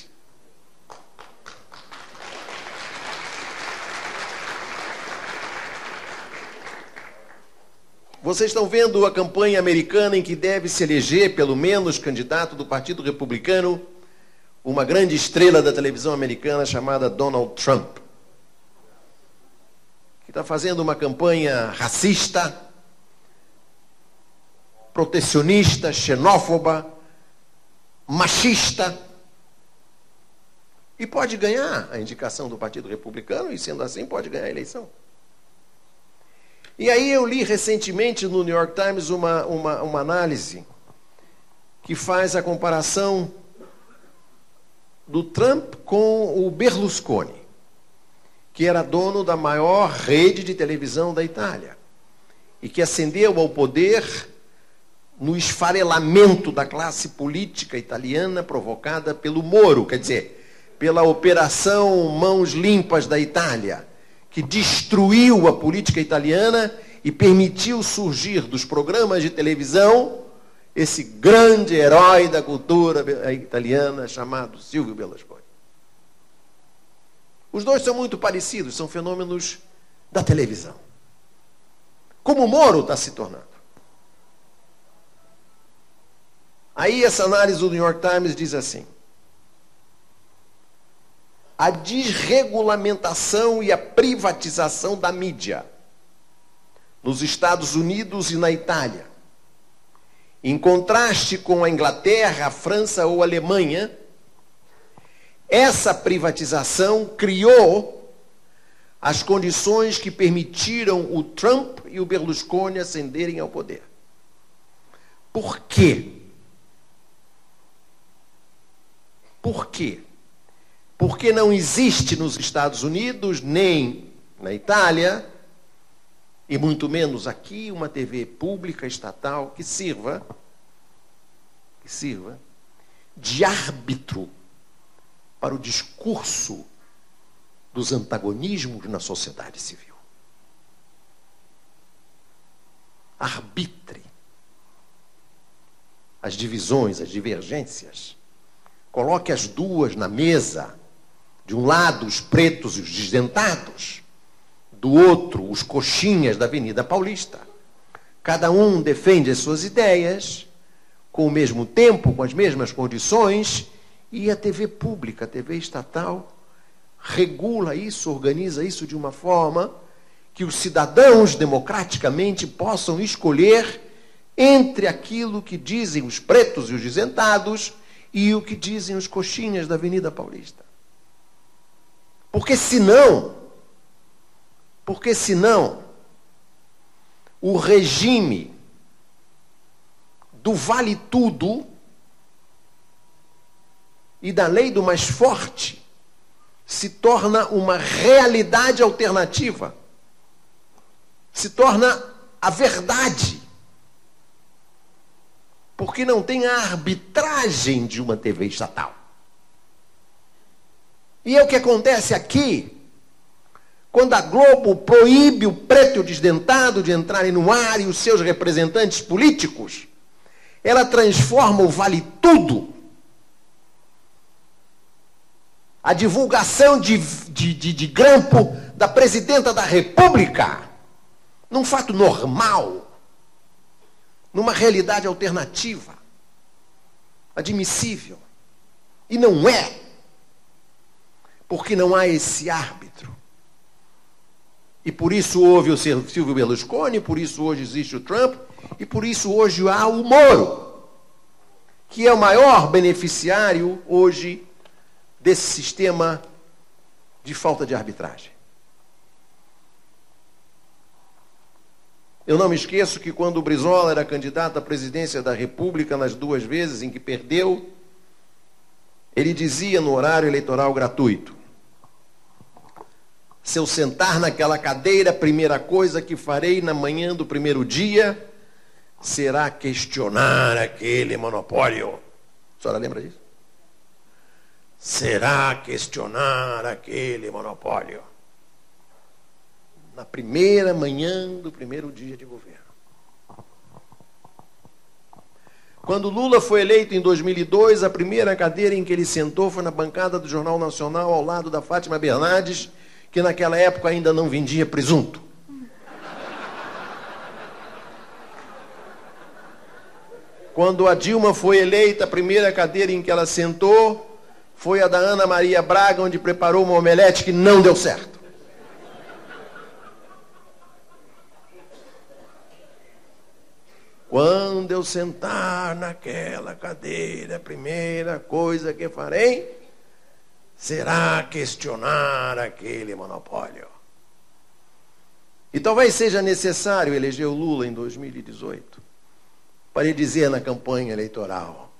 Vocês estão vendo a campanha americana em que deve se eleger, pelo menos, candidato do Partido Republicano, uma grande estrela da televisão americana chamada Donald Trump, que está fazendo uma campanha racista, protecionista, xenófoba, machista. E pode ganhar a indicação do Partido Republicano, e sendo assim, pode ganhar a eleição. E aí eu li recentemente no New York Times uma, uma, uma análise que faz a comparação do Trump com o Berlusconi, que era dono da maior rede de televisão da Itália e que ascendeu ao poder no esfarelamento da classe política italiana provocada pelo Moro, quer dizer, pela operação Mãos Limpas da Itália, que destruiu a política italiana e permitiu surgir dos programas de televisão esse grande herói da cultura italiana chamado Silvio Berlusconi. Os dois são muito parecidos, são fenômenos da televisão. Como Moro está se tornando. Aí essa análise do New York Times diz assim: a desregulamentação e a privatização da mídia nos Estados Unidos e na Itália, em contraste com a Inglaterra, a França ou a Alemanha, essa privatização criou as condições que permitiram o Trump e o Berlusconi ascenderem ao poder. Por quê? Por quê? Porque não existe nos Estados Unidos, nem na Itália, e muito menos aqui, uma TV pública estatal que sirva que sirva de árbitro para o discurso dos antagonismos na sociedade civil. Arbitre as divisões, as divergências Coloque as duas na mesa. De um lado, os pretos e os desdentados. Do outro, os coxinhas da Avenida Paulista. Cada um defende as suas ideias, com o mesmo tempo, com as mesmas condições, e a TV pública, a TV estatal, regula isso, organiza isso de uma forma que os cidadãos democraticamente possam escolher entre aquilo que dizem os pretos e os desentados e o que dizem os coxinhas da Avenida Paulista. Porque senão, porque senão, o regime do vale tudo e da lei do mais forte se torna uma realidade alternativa, se torna a verdade porque não tem a arbitragem de uma TV estatal. E é o que acontece aqui, quando a Globo proíbe o preto desdentado de entrarem no ar e os seus representantes políticos, ela transforma o vale tudo. A divulgação de, de, de, de grampo da presidenta da República num fato normal numa realidade alternativa, admissível. E não é, porque não há esse árbitro. E por isso houve o Silvio Berlusconi, por isso hoje existe o Trump, e por isso hoje há o Moro, que é o maior beneficiário hoje desse sistema de falta de arbitragem. Eu não me esqueço que quando o Brizola era candidato à presidência da República, nas duas vezes em que perdeu, ele dizia no horário eleitoral gratuito: Se eu sentar naquela cadeira, a primeira coisa que farei na manhã do primeiro dia será questionar aquele monopólio. A senhora lembra disso? Será questionar aquele monopólio na primeira manhã do primeiro dia de governo. Quando Lula foi eleito em 2002, a primeira cadeira em que ele sentou foi na bancada do Jornal Nacional, ao lado da Fátima Bernardes, que naquela época ainda não vendia presunto. Quando a Dilma foi eleita, a primeira cadeira em que ela sentou foi a da Ana Maria Braga, onde preparou uma omelete que não deu certo. Quando eu sentar naquela cadeira, a primeira coisa que farei será questionar aquele monopólio. E talvez seja necessário eleger o Lula em 2018 para ele dizer na campanha eleitoral: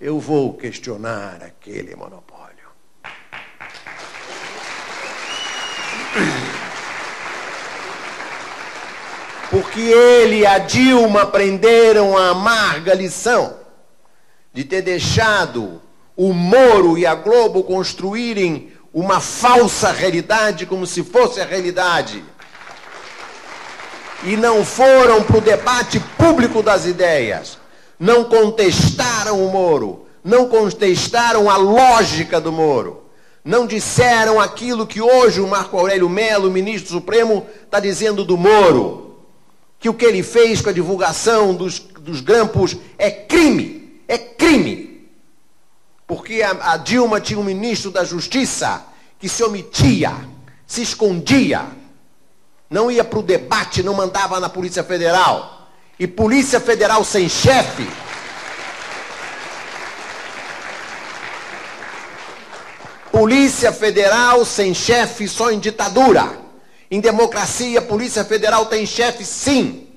eu vou questionar aquele monopólio. Porque ele e a Dilma aprenderam a amarga lição de ter deixado o Moro e a Globo construírem uma falsa realidade como se fosse a realidade. E não foram para o debate público das ideias. Não contestaram o Moro. Não contestaram a lógica do Moro. Não disseram aquilo que hoje o Marco Aurélio Melo, ministro supremo, está dizendo do Moro. Que o que ele fez com a divulgação dos, dos grampos é crime. É crime porque a, a Dilma tinha um ministro da Justiça que se omitia, se escondia, não ia para o debate, não mandava na Polícia Federal. E Polícia Federal sem chefe. Polícia Federal sem chefe só em ditadura. Em democracia, Polícia Federal tem chefe sim.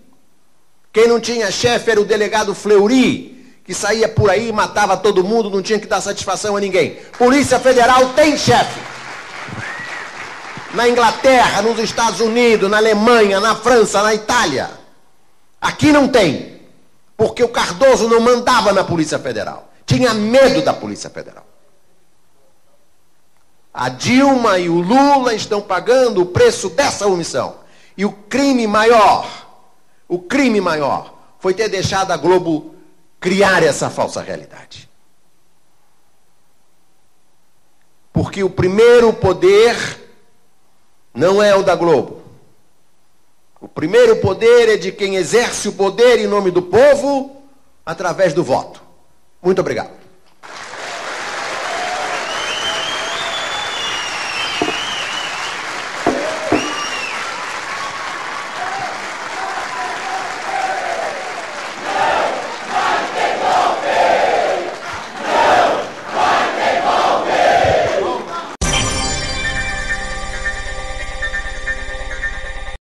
Quem não tinha chefe era o delegado Fleury, que saía por aí, matava todo mundo, não tinha que dar satisfação a ninguém. Polícia Federal tem chefe. Na Inglaterra, nos Estados Unidos, na Alemanha, na França, na Itália. Aqui não tem. Porque o Cardoso não mandava na Polícia Federal. Tinha medo da Polícia Federal. A Dilma e o Lula estão pagando o preço dessa omissão. E o crime maior, o crime maior, foi ter deixado a Globo criar essa falsa realidade. Porque o primeiro poder não é o da Globo. O primeiro poder é de quem exerce o poder em nome do povo através do voto. Muito obrigado.